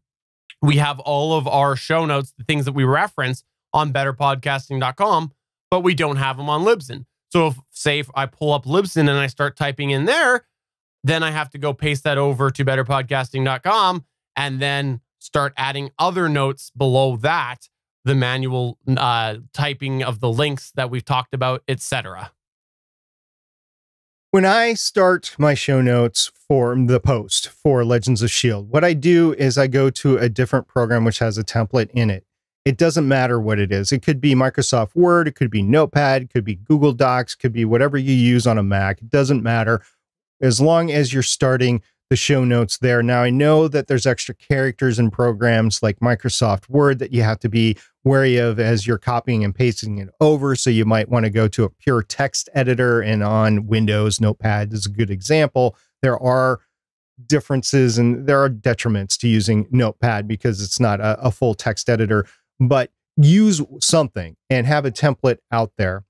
[SPEAKER 1] we have all of our show notes, the things that we reference on betterpodcasting.com, but we don't have them on Libsyn. So, if, say if I pull up Libsyn and I start typing in there, then I have to go paste that over to betterpodcasting.com and then start adding other notes below that, the manual uh, typing of the links that we've talked about, etc.
[SPEAKER 2] When I start my show notes for the post for Legends of S.H.I.E.L.D., what I do is I go to a different program which has a template in it. It doesn't matter what it is. It could be Microsoft Word, it could be Notepad, it could be Google Docs, could be whatever you use on a Mac. It doesn't matter as long as you're starting the show notes there. Now, I know that there's extra characters in programs like Microsoft Word that you have to be wary of as you're copying and pasting it over. So you might want to go to a pure text editor, and on Windows, Notepad is a good example. There are differences and there are detriments to using Notepad because it's not a, a full text editor, but use something and have a template out there.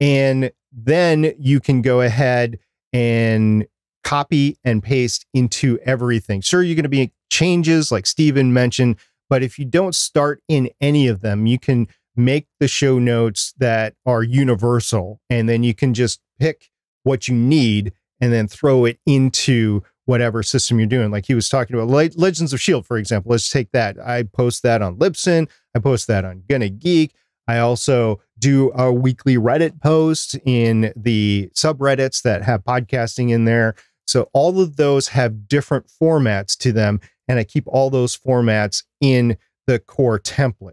[SPEAKER 2] And then you can go ahead and copy and paste into everything. Sure, you're going to be changes like Stephen mentioned, but if you don't start in any of them, you can make the show notes that are universal and then you can just pick what you need and then throw it into whatever system you're doing. Like he was talking about Legends of S.H.I.E.L.D., for example. Let's take that. I post that on Libsyn, I post that on Gonna Geek. I also do a weekly Reddit post in the subreddits that have podcasting in there. So all of those have different formats to them, and I keep all those formats in the core template.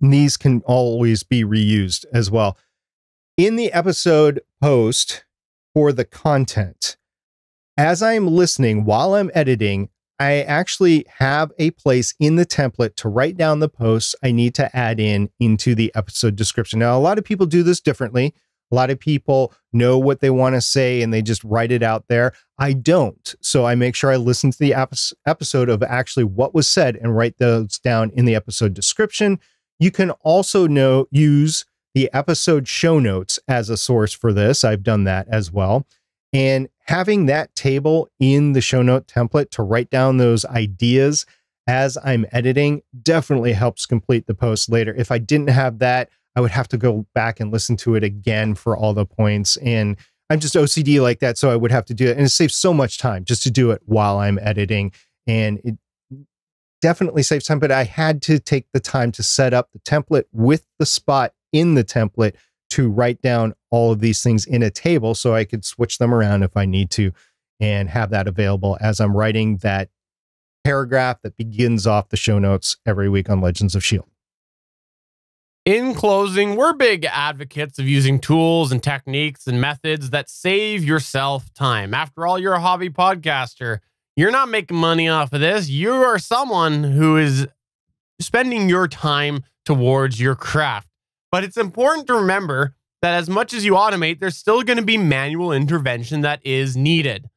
[SPEAKER 2] And these can always be reused as well. In the episode post for the content, as I'm listening while I'm editing, I actually have a place in the template to write down the posts I need to add in into the episode description. Now, a lot of people do this differently. A lot of people know what they want to say and they just write it out there. I don't. So I make sure I listen to the episode of actually what was said and write those down in the episode description. You can also know use the episode show notes as a source for this. I've done that as well. And having that table in the show note template to write down those ideas as I'm editing definitely helps complete the post later. If I didn't have that, I would have to go back and listen to it again for all the points. And I'm just OCD like that. So I would have to do it. And it saves so much time just to do it while I'm editing. And it definitely saves time. But I had to take the time to set up the template with the spot in the template to write down all of these things in a table so I could switch them around if I need to and have that available as I'm writing that paragraph that begins off the show notes every week on Legends of S.H.I.E.L.D.
[SPEAKER 1] In closing, we're big advocates of using tools and techniques and methods that save yourself time. After all, you're a hobby podcaster. You're not making money off of this. You are someone who is spending your time towards your craft. But it's important to remember that as much as you automate, there's still going to be manual intervention that is needed.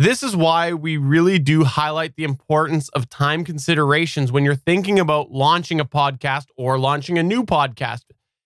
[SPEAKER 1] This is why we really do highlight the importance of time considerations when you're thinking about launching a podcast or launching a new podcast.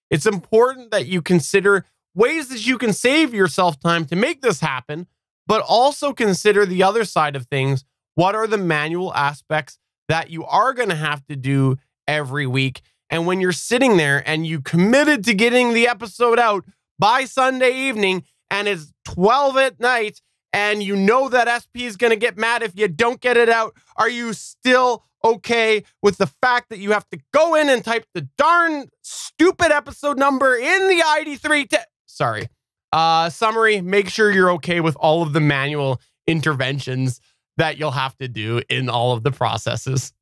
[SPEAKER 1] It's important that you consider ways that you can save yourself time to make this happen, but also consider the other side of things. What are the manual aspects that you are going to have to do every week? And when you're sitting there and you committed to getting the episode out by Sunday evening and it's 12 at night and you know that SP is going to get mad if you don't get it out, are you still okay with the fact that you have to go in and type the darn stupid episode number in the ID3? Te- Sorry. Uh, summary make sure you're okay with all of the manual interventions that you'll have to do in all of the processes.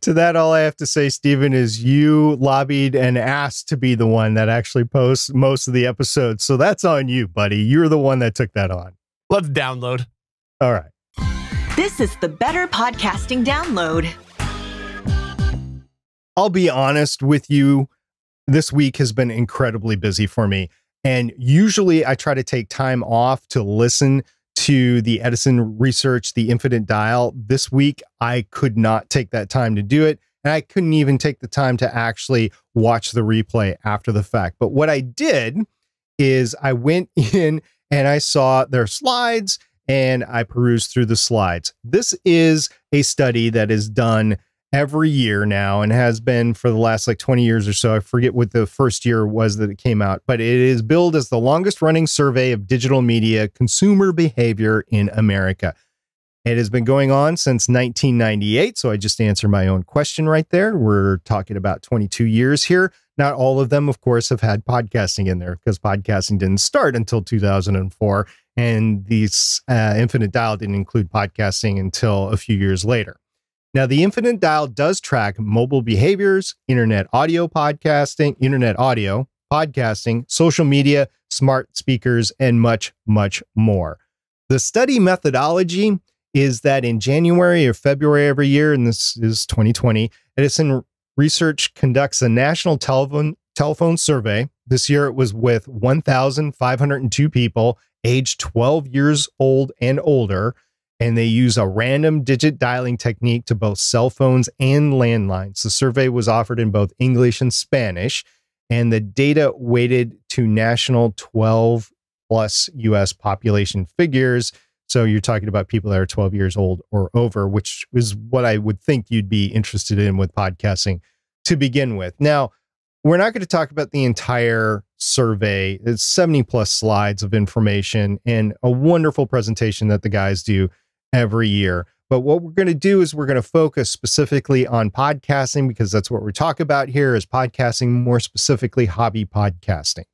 [SPEAKER 2] to that, all I have to say, Stephen, is you lobbied and asked to be the one that actually posts most of the episodes. So that's on you, buddy. You're the one that took that on.
[SPEAKER 1] Let's download.
[SPEAKER 2] All right.
[SPEAKER 3] This is the Better Podcasting Download.
[SPEAKER 2] I'll be honest with you. This week has been incredibly busy for me. And usually I try to take time off to listen to the Edison research, the infinite dial. This week, I could not take that time to do it. And I couldn't even take the time to actually watch the replay after the fact. But what I did is I went in and I saw their slides and I perused through the slides. This is a study that is done every year now and has been for the last like 20 years or so. I forget what the first year was that it came out, but it is billed as the longest running survey of digital media consumer behavior in America. It has been going on since 1998. So I just answered my own question right there. We're talking about 22 years here. Not all of them, of course, have had podcasting in there because podcasting didn't start until 2004. And these uh, Infinite Dial didn't include podcasting until a few years later. Now, the Infinite Dial does track mobile behaviors, internet audio podcasting, internet audio, podcasting, social media, smart speakers, and much, much more. The study methodology is that in January or February every year, and this is 2020, Edison Research conducts a national telephone telephone survey. This year it was with 1,502 people aged 12 years old and older and they use a random digit dialing technique to both cell phones and landlines. The survey was offered in both English and Spanish, and the data weighted to national 12 plus US population figures. So you're talking about people that are 12 years old or over, which is what I would think you'd be interested in with podcasting to begin with. Now, we're not going to talk about the entire survey. It's 70 plus slides of information and a wonderful presentation that the guys do every year. But what we're going to do is we're going to focus specifically on podcasting because that's what we're talking about here is podcasting, more specifically hobby podcasting.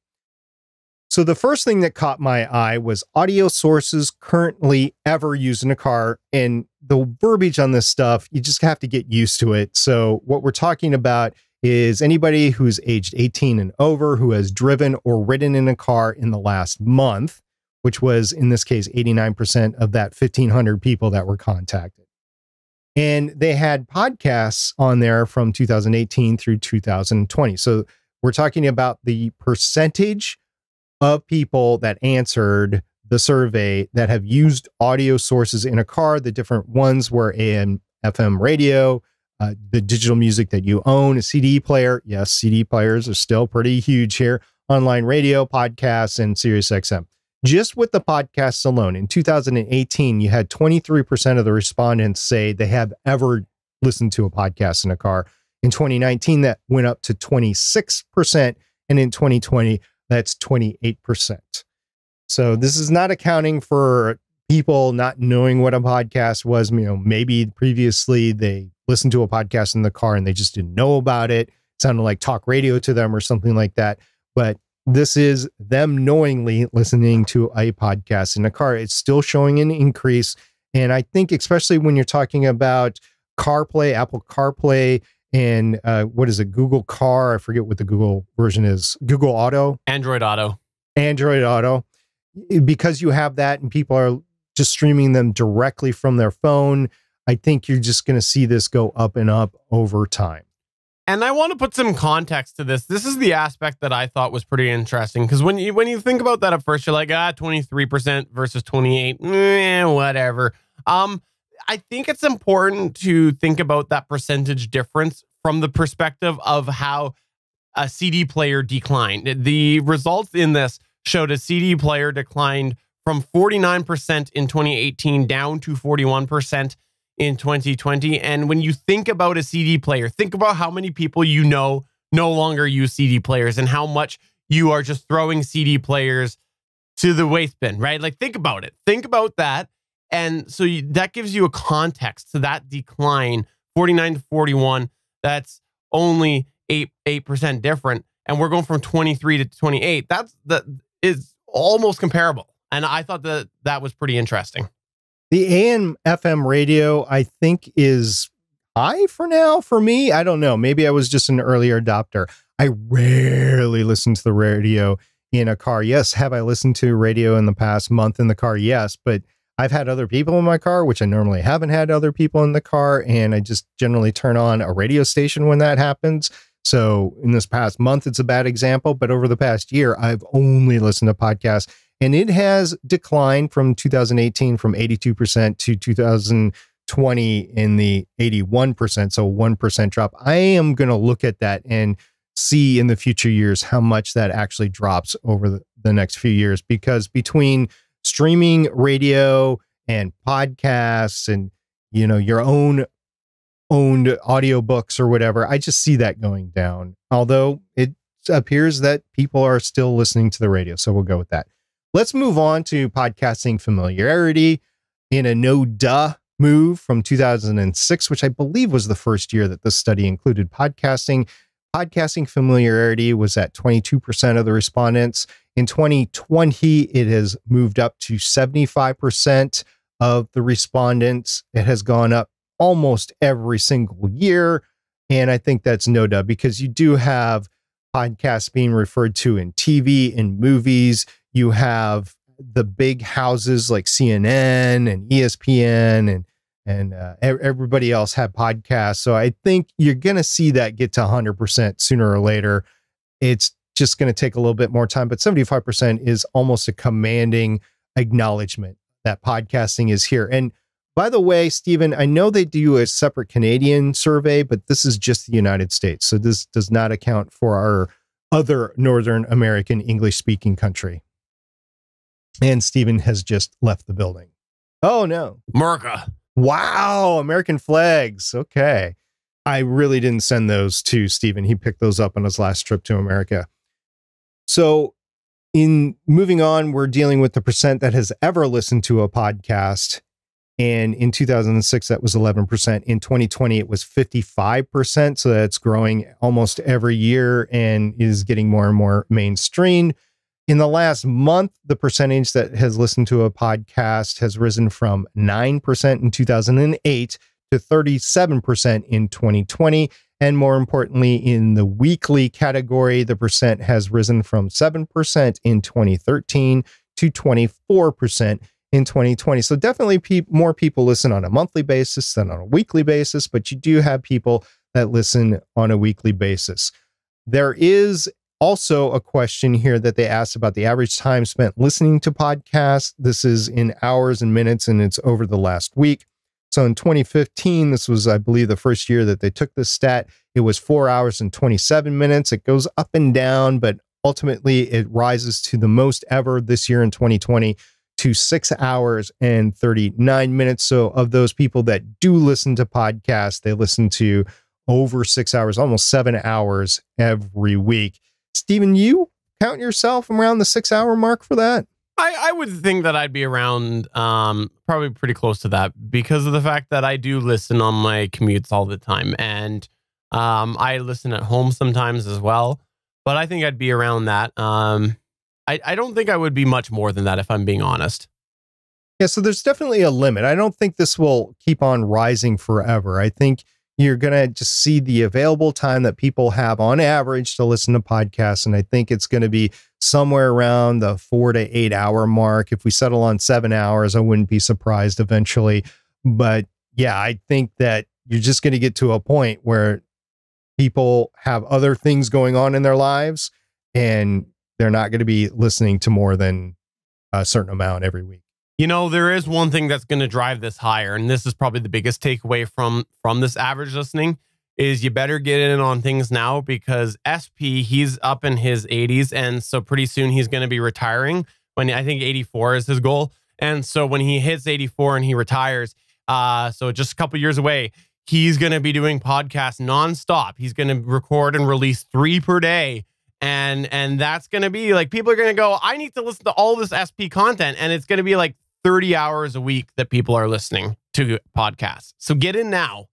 [SPEAKER 2] So the first thing that caught my eye was audio sources currently ever used in a car and the verbiage on this stuff, you just have to get used to it. So what we're talking about is anybody who's aged 18 and over who has driven or ridden in a car in the last month which was in this case 89% of that 1500 people that were contacted. And they had podcasts on there from 2018 through 2020. So we're talking about the percentage of people that answered the survey that have used audio sources in a car. The different ones were AM, FM radio, uh, the digital music that you own, a CD player. Yes, CD players are still pretty huge here. Online radio, podcasts, and Sirius XM. Just with the podcasts alone, in 2018, you had 23% of the respondents say they have ever listened to a podcast in a car. In 2019, that went up to 26%. And in 2020, that's 28%. So this is not accounting for people not knowing what a podcast was. You know, maybe previously they listened to a podcast in the car and they just didn't know about it. it sounded like talk radio to them or something like that. But this is them knowingly listening to a podcast in a car. It's still showing an increase. And I think, especially when you're talking about CarPlay, Apple CarPlay, and uh, what is it, Google Car? I forget what the Google version is. Google Auto,
[SPEAKER 1] Android Auto,
[SPEAKER 2] Android Auto. Because you have that and people are just streaming them directly from their phone, I think you're just going to see this go up and up over time.
[SPEAKER 1] And I want to put some context to this. This is the aspect that I thought was pretty interesting because when you when you think about that at first, you're like, ah, 23% versus 28, eh, whatever. Um, I think it's important to think about that percentage difference from the perspective of how a CD player declined. The results in this showed a CD player declined from 49% in 2018 down to 41% in 2020. And when you think about a CD player, think about how many people you know no longer use CD players and how much you are just throwing CD players to the waste bin, right? Like think about it. Think about that. And so you, that gives you a context to that decline 49 to 41. That's only 8 8% different and we're going from 23 to 28. That's that is almost comparable. And I thought that that was pretty interesting.
[SPEAKER 2] The AM FM radio, I think, is high for now for me. I don't know. Maybe I was just an earlier adopter. I rarely listen to the radio in a car. Yes, have I listened to radio in the past month in the car? Yes, but I've had other people in my car, which I normally haven't had other people in the car. And I just generally turn on a radio station when that happens. So in this past month, it's a bad example, but over the past year, I've only listened to podcasts and it has declined from 2018 from 82% to 2020 in the 81%. So 1% drop. I am going to look at that and see in the future years how much that actually drops over the, the next few years because between streaming radio and podcasts and you know your own owned audiobooks or whatever. I just see that going down. Although it appears that people are still listening to the radio. So we'll go with that. Let's move on to podcasting familiarity in a no duh move from 2006, which I believe was the first year that this study included podcasting. Podcasting familiarity was at 22% of the respondents. In 2020, it has moved up to 75% of the respondents. It has gone up almost every single year. And I think that's no doubt because you do have podcasts being referred to in TV and movies. You have the big houses like CNN and ESPN and and uh, everybody else had podcasts. So I think you're going to see that get to 100% sooner or later. It's just going to take a little bit more time, but 75% is almost a commanding acknowledgement that podcasting is here. And by the way, Stephen, I know they do a separate Canadian survey, but this is just the United States. So this does not account for our other Northern American English speaking country. And Stephen has just left the building. Oh, no.
[SPEAKER 1] America.
[SPEAKER 2] Wow. American flags. Okay. I really didn't send those to Stephen. He picked those up on his last trip to America. So, in moving on, we're dealing with the percent that has ever listened to a podcast. And in 2006, that was 11%. In 2020, it was 55%. So that's growing almost every year and is getting more and more mainstream. In the last month, the percentage that has listened to a podcast has risen from 9% in 2008 to 37% in 2020. And more importantly, in the weekly category, the percent has risen from 7% in 2013 to 24% in 2020. So definitely pe- more people listen on a monthly basis than on a weekly basis, but you do have people that listen on a weekly basis. There is also a question here that they asked about the average time spent listening to podcasts. This is in hours and minutes, and it's over the last week. So in 2015, this was, I believe, the first year that they took this stat. It was four hours and 27 minutes. It goes up and down, but ultimately it rises to the most ever this year in 2020 to six hours and 39 minutes. So, of those people that do listen to podcasts, they listen to over six hours, almost seven hours every week. Stephen, you count yourself around the six hour mark for that?
[SPEAKER 1] I, I would think that I'd be around um, probably pretty close to that because of the fact that I do listen on my commutes all the time. And um, I listen at home sometimes as well. But I think I'd be around that. Um, I, I don't think I would be much more than that if I'm being honest.
[SPEAKER 2] Yeah, so there's definitely a limit. I don't think this will keep on rising forever. I think you're going to just see the available time that people have on average to listen to podcasts. And I think it's going to be somewhere around the four to eight hour mark. If we settle on seven hours, I wouldn't be surprised eventually. But yeah, I think that you're just going to get to a point where people have other things going on in their lives and they're not going to be listening to more than a certain amount every week.
[SPEAKER 1] You know, there is one thing that's going to drive this higher, and this is probably the biggest takeaway from from this average listening is you better get in on things now because SP he's up in his 80s, and so pretty soon he's going to be retiring. When I think 84 is his goal, and so when he hits 84 and he retires, uh, so just a couple years away, he's going to be doing podcasts nonstop. He's going to record and release three per day And and that's going to be like people are going to go, I need to listen to all this SP content and it's going to be like 30 hours a week that people are listening to podcasts. So get in now.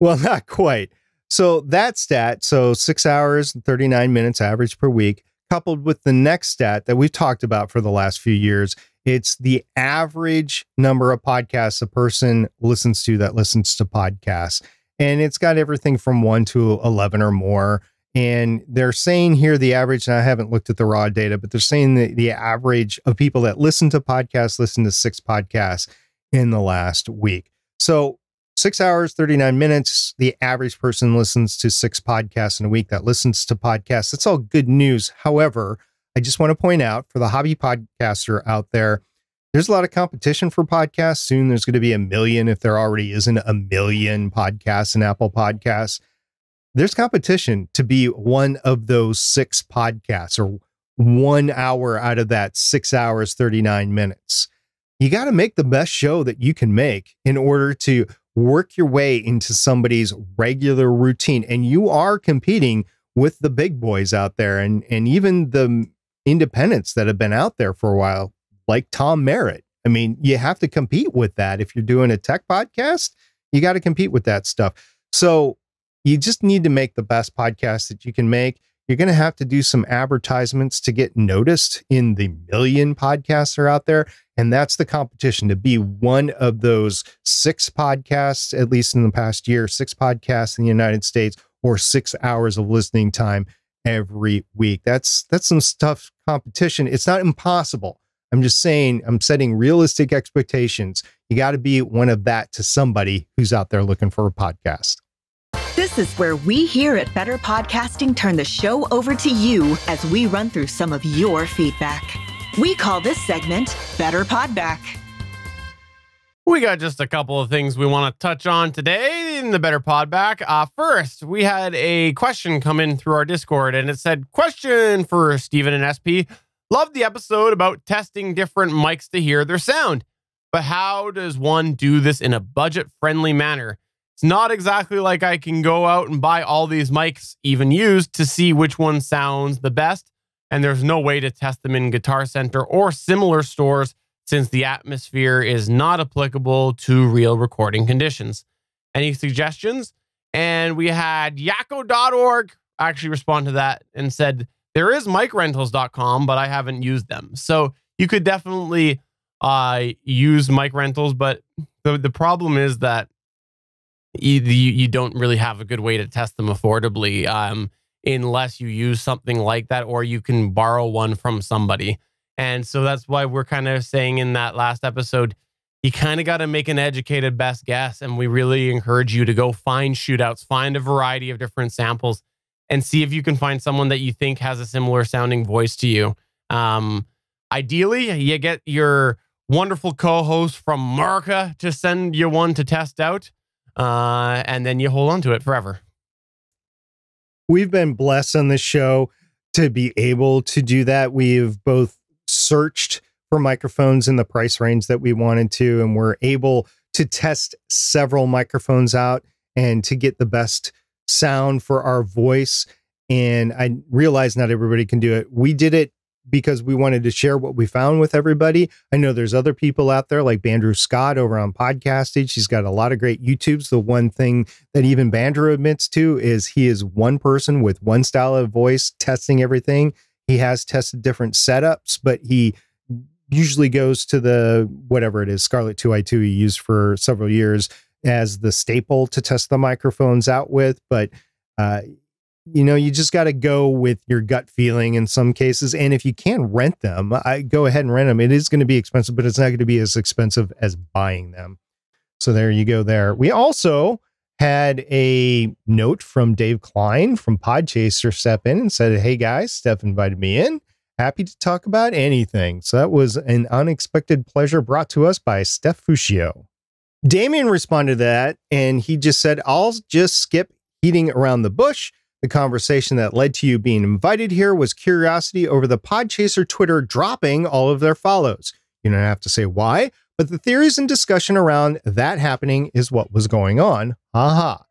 [SPEAKER 2] Well, not quite. So that stat, so six hours and 39 minutes average per week, coupled with the next stat that we've talked about for the last few years, it's the average number of podcasts a person listens to that listens to podcasts. And it's got everything from one to 11 or more. And they're saying here the average, and I haven't looked at the raw data, but they're saying that the average of people that listen to podcasts listen to six podcasts in the last week. So six hours, 39 minutes. The average person listens to six podcasts in a week that listens to podcasts. That's all good news. However, I just want to point out for the hobby podcaster out there, there's a lot of competition for podcasts. Soon there's going to be a million, if there already isn't a million podcasts in Apple Podcasts. There's competition to be one of those six podcasts or one hour out of that six hours, 39 minutes. You got to make the best show that you can make in order to work your way into somebody's regular routine. And you are competing with the big boys out there and, and even the independents that have been out there for a while, like Tom Merritt. I mean, you have to compete with that. If you're doing a tech podcast, you got to compete with that stuff. So you just need to make the best podcast that you can make. You're going to have to do some advertisements to get noticed in the million podcasts are out there. And that's the competition to be one of those six podcasts, at least in the past year, six podcasts in the United States or six hours of listening time every week. That's that's some tough competition. It's not impossible. I'm just saying I'm setting realistic expectations. You got to be one of that to somebody who's out there looking for a podcast.
[SPEAKER 3] This is where we here at Better Podcasting turn the show over to you as we run through some of your feedback. We call this segment Better Podback.
[SPEAKER 1] We got just a couple of things we want to touch on today in the Better Podback. Uh, first, we had a question come in through our Discord, and it said, "Question for Stephen and SP. Love the episode about testing different mics to hear their sound, but how does one do this in a budget-friendly manner? It's not exactly like I can go out and buy all these mics, even used, to see which one sounds the best, and there's no way to test them in Guitar Center or similar stores." since the atmosphere is not applicable to real recording conditions. Any suggestions? And we had yakko.org actually respond to that and said, there is micrentals.com, but I haven't used them. So you could definitely uh, use mic rentals, but the, the problem is that you, you don't really have a good way to test them affordably um, unless you use something like that or you can borrow one from somebody. And so that's why we're kind of saying in that last episode, you kind of got to make an educated best guess. And we really encourage you to go find shootouts, find a variety of different samples, and see if you can find someone that you think has a similar sounding voice to you. Um, ideally, you get your wonderful co host from America to send you one to test out, uh, and then you hold on to it forever.
[SPEAKER 2] We've been blessed on this show to be able to do that. We've both searched for microphones in the price range that we wanted to, and we're able to test several microphones out and to get the best sound for our voice. And I realize not everybody can do it. We did it because we wanted to share what we found with everybody. I know there's other people out there like Bandrew Scott over on Podcastage. He's got a lot of great YouTubes. The one thing that even Bandrew admits to is he is one person with one style of voice testing everything. He has tested different setups, but he usually goes to the whatever it is, Scarlett 2i2 he used for several years as the staple to test the microphones out with. But, uh, you know, you just got to go with your gut feeling in some cases. And if you can rent them, I go ahead and rent them. It is going to be expensive, but it's not going to be as expensive as buying them. So there you go there. We also had a note from Dave Klein from Podchaser step in and said, Hey guys, Steph invited me in. Happy to talk about anything. So that was an unexpected pleasure brought to us by Steph Fushio. Damien responded to that and he just said, I'll just skip heating around the bush. The conversation that led to you being invited here was curiosity over the Podchaser Twitter dropping all of their follows. You don't have to say why, but the theories and discussion around that happening is what was going on. Aha.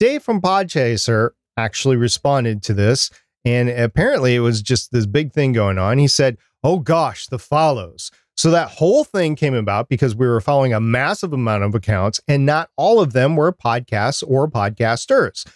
[SPEAKER 2] Dave from Podchaser actually responded to this. And apparently it was just this big thing going on. He said, Oh gosh, the follows. So that whole thing came about because we were following a massive amount of accounts, and not all of them were podcasts or podcasters.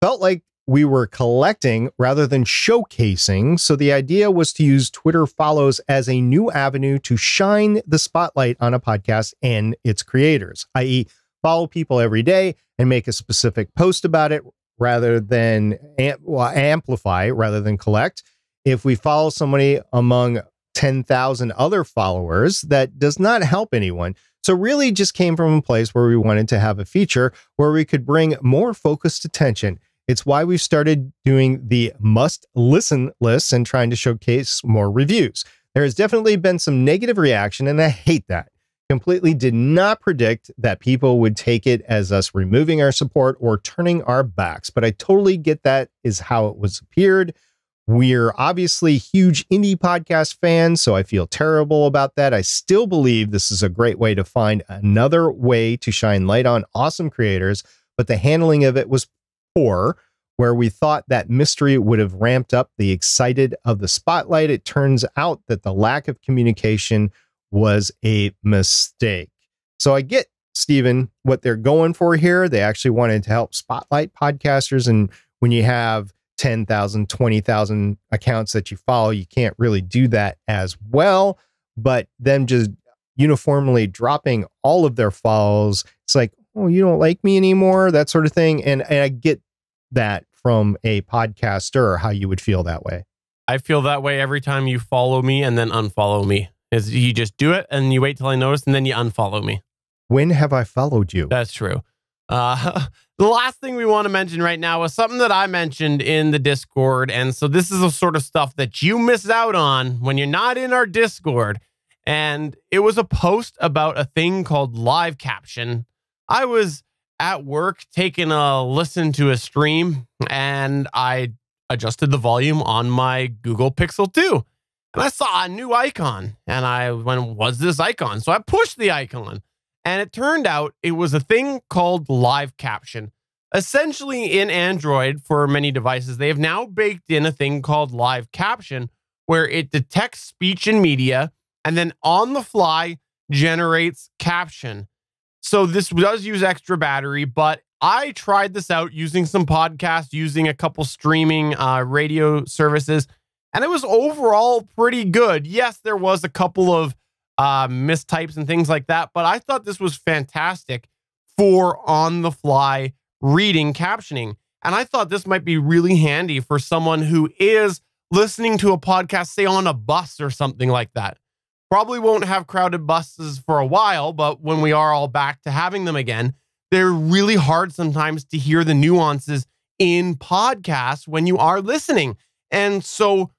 [SPEAKER 2] Felt like we were collecting rather than showcasing. So the idea was to use Twitter follows as a new avenue to shine the spotlight on a podcast and its creators, i.e., follow people every day and make a specific post about it rather than well, amplify rather than collect. If we follow somebody among 10,000 other followers, that does not help anyone. So, really, just came from a place where we wanted to have a feature where we could bring more focused attention it's why we've started doing the must listen lists and trying to showcase more reviews. There has definitely been some negative reaction, and I hate that. Completely did not predict that people would take it as us removing our support or turning our backs, but I totally get that is how it was appeared. We're obviously huge indie podcast fans, so I feel terrible about that. I still believe this is a great way to find another way to shine light on awesome creators, but the handling of it was where we thought that mystery would have ramped up the excited of the spotlight. It turns out that the lack of communication was a mistake. So I get, Stephen, what they're going for here. They actually wanted to help spotlight podcasters. And when you have 10,000, 20,000 accounts that you follow, you can't really do that as well. But them just uniformly dropping all of their follows, it's like, oh, you don't like me anymore, that sort of thing. And, and I get that from a podcaster, how you would feel that way.
[SPEAKER 1] I feel that way every time you follow me and then unfollow me. Is you just do it and you wait till I notice and then you unfollow me.
[SPEAKER 2] When have I followed you?
[SPEAKER 1] That's true. Uh, the last thing we want to mention right now is something that I mentioned in the Discord. And so this is the sort of stuff that you miss out on when you're not in our Discord. And it was a post about a thing called live caption. I was at work taking a listen to a stream and I adjusted the volume on my Google Pixel 2. And I saw a new icon and I went, "Was this icon? So I pushed the icon and it turned out it was a thing called live caption. Essentially, in Android, for many devices, they have now baked in a thing called live caption where it detects speech and media and then on the fly generates caption. So this does use extra battery, but I tried this out using some podcasts, using a couple streaming uh, radio services, and it was overall pretty good. Yes, there was a couple of uh, mistypes and things like that, but I thought this was fantastic for on the fly reading captioning. And I thought this might be really handy for someone who is listening to a podcast, say on a bus or something like that. Probably won't have crowded buses for a while, but when we are all back to having them again, they're really hard sometimes to hear the nuances in podcasts when you are listening. And so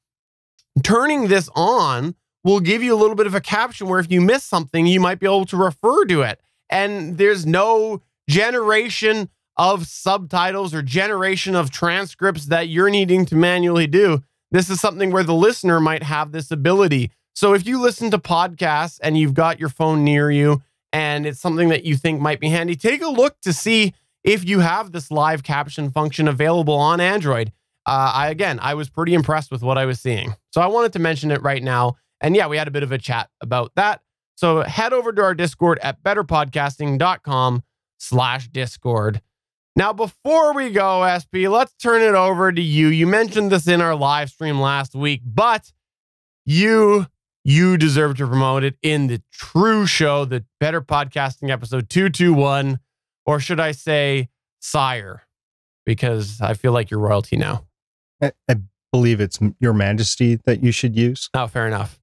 [SPEAKER 1] turning this on will give you a little bit of a caption where if you miss something, you might be able to refer to it. And there's no generation of subtitles or generation of transcripts that you're needing to manually do. This is something where the listener might have this ability so if you listen to podcasts and you've got your phone near you and it's something that you think might be handy, take a look to see if you have this live caption function available on Android. Uh, I again, I was pretty impressed with what I was seeing. So I wanted to mention it right now. And yeah, we had a bit of a chat about that. So head over to our Discord at betterpodcasting.com slash Discord. Now, before we go, SP, let's turn it over to you. You mentioned this in our live stream last week, but you you deserve to promote it in the true show, the Better Podcasting episode 221, or should I say, Sire, because I feel like you're royalty now.
[SPEAKER 2] I, I believe it's Your Majesty that you should use.
[SPEAKER 1] Oh, fair enough.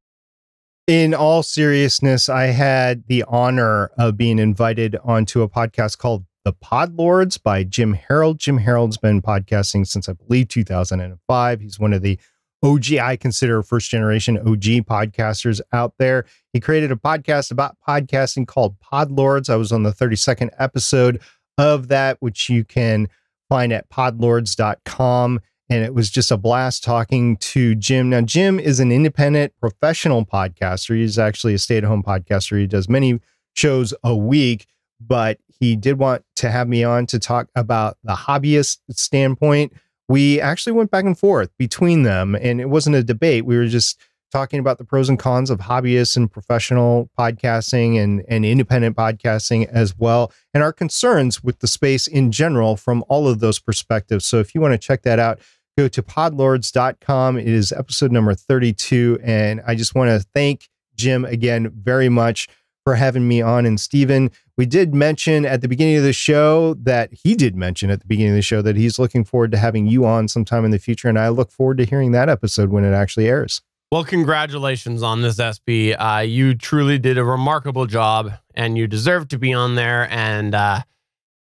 [SPEAKER 2] In all seriousness, I had the honor of being invited onto a podcast called The Pod Lords by Jim Harold. Jim Harold's been podcasting since I believe 2005. He's one of the OG, I consider first generation OG podcasters out there. He created a podcast about podcasting called Podlords. I was on the 32nd episode of that, which you can find at podlords.com. And it was just a blast talking to Jim. Now, Jim is an independent professional podcaster. He's actually a stay at home podcaster. He does many shows a week, but he did want to have me on to talk about the hobbyist standpoint we actually went back and forth between them, and it wasn't a debate. We were just talking about the pros and cons of hobbyists and professional podcasting and, and independent podcasting as well, and our concerns with the space in general from all of those perspectives. So if you want to check that out, go to podlords.com. It is episode number 32. And I just want to thank Jim again very much for having me on. And Stephen, we did mention at the beginning of the show that he did mention at the beginning of the show that he's looking forward to having you on sometime in the future. And I look forward to hearing that episode when it actually airs.
[SPEAKER 1] Well, congratulations on this, SP. Uh, you truly did a remarkable job and you deserve to be on there. And uh,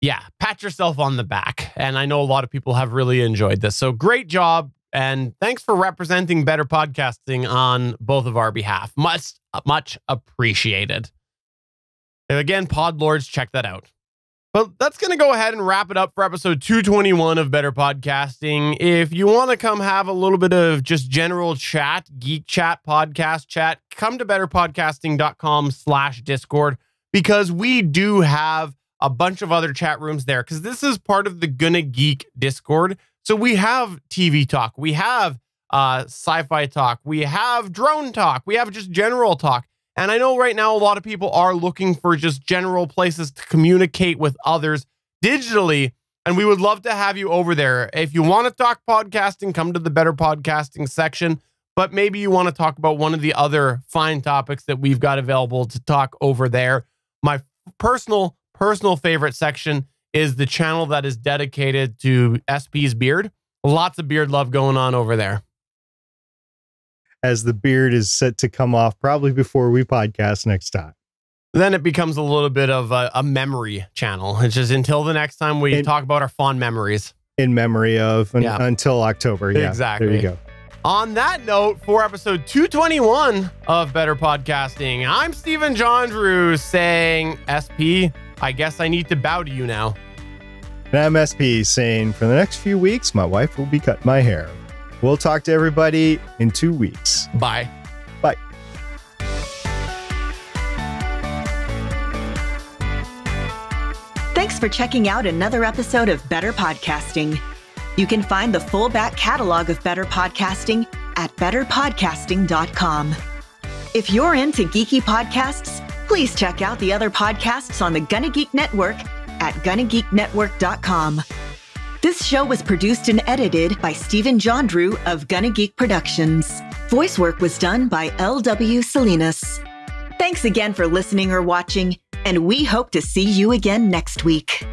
[SPEAKER 1] yeah, pat yourself on the back. And I know a lot of people have really enjoyed this. So great job. And thanks for representing better podcasting on both of our behalf. Much, much appreciated. And again, Pod Lords, check that out. But that's going to go ahead and wrap it up for episode 221 of Better Podcasting. If you want to come have a little bit of just general chat, geek chat, podcast chat, come to betterpodcasting.com slash discord because we do have a bunch of other chat rooms there because this is part of the Gonna Geek Discord. So we have TV talk, we have uh, sci-fi talk, we have drone talk, we have just general talk. And I know right now a lot of people are looking for just general places to communicate with others digitally. And we would love to have you over there. If you want to talk podcasting, come to the Better Podcasting section. But maybe you want to talk about one of the other fine topics that we've got available to talk over there. My personal personal favorite section is the channel that is dedicated to SP's beard. Lots of beard love going on over there.
[SPEAKER 2] As the beard is set to come off probably before we podcast next time.
[SPEAKER 1] Then it becomes a little bit of a, a memory channel. It's just until the next time we in, talk about our fond memories.
[SPEAKER 2] In memory of yeah. until October. Yeah.
[SPEAKER 1] Exactly.
[SPEAKER 2] There you go.
[SPEAKER 1] On that note, for episode 221 of Better Podcasting, I'm Stephen Jondrew saying, SP, I guess I need to bow to you now.
[SPEAKER 2] And I'm SP saying, for the next few weeks, my wife will be cutting my hair. We'll talk to everybody in two weeks.
[SPEAKER 1] Bye.
[SPEAKER 2] Bye.
[SPEAKER 3] Thanks for checking out another episode of Better Podcasting. You can find the full back catalog of Better Podcasting at betterpodcasting.com. If you're into geeky podcasts, please check out the other podcasts on the Gonna Geek Network at GonnaGeekNetwork.com. This show was produced and edited by Stephen Jondrew of Gonna Geek Productions. Voice work was done by L.W. Salinas. Thanks again for listening or watching, and we hope to see you again next week.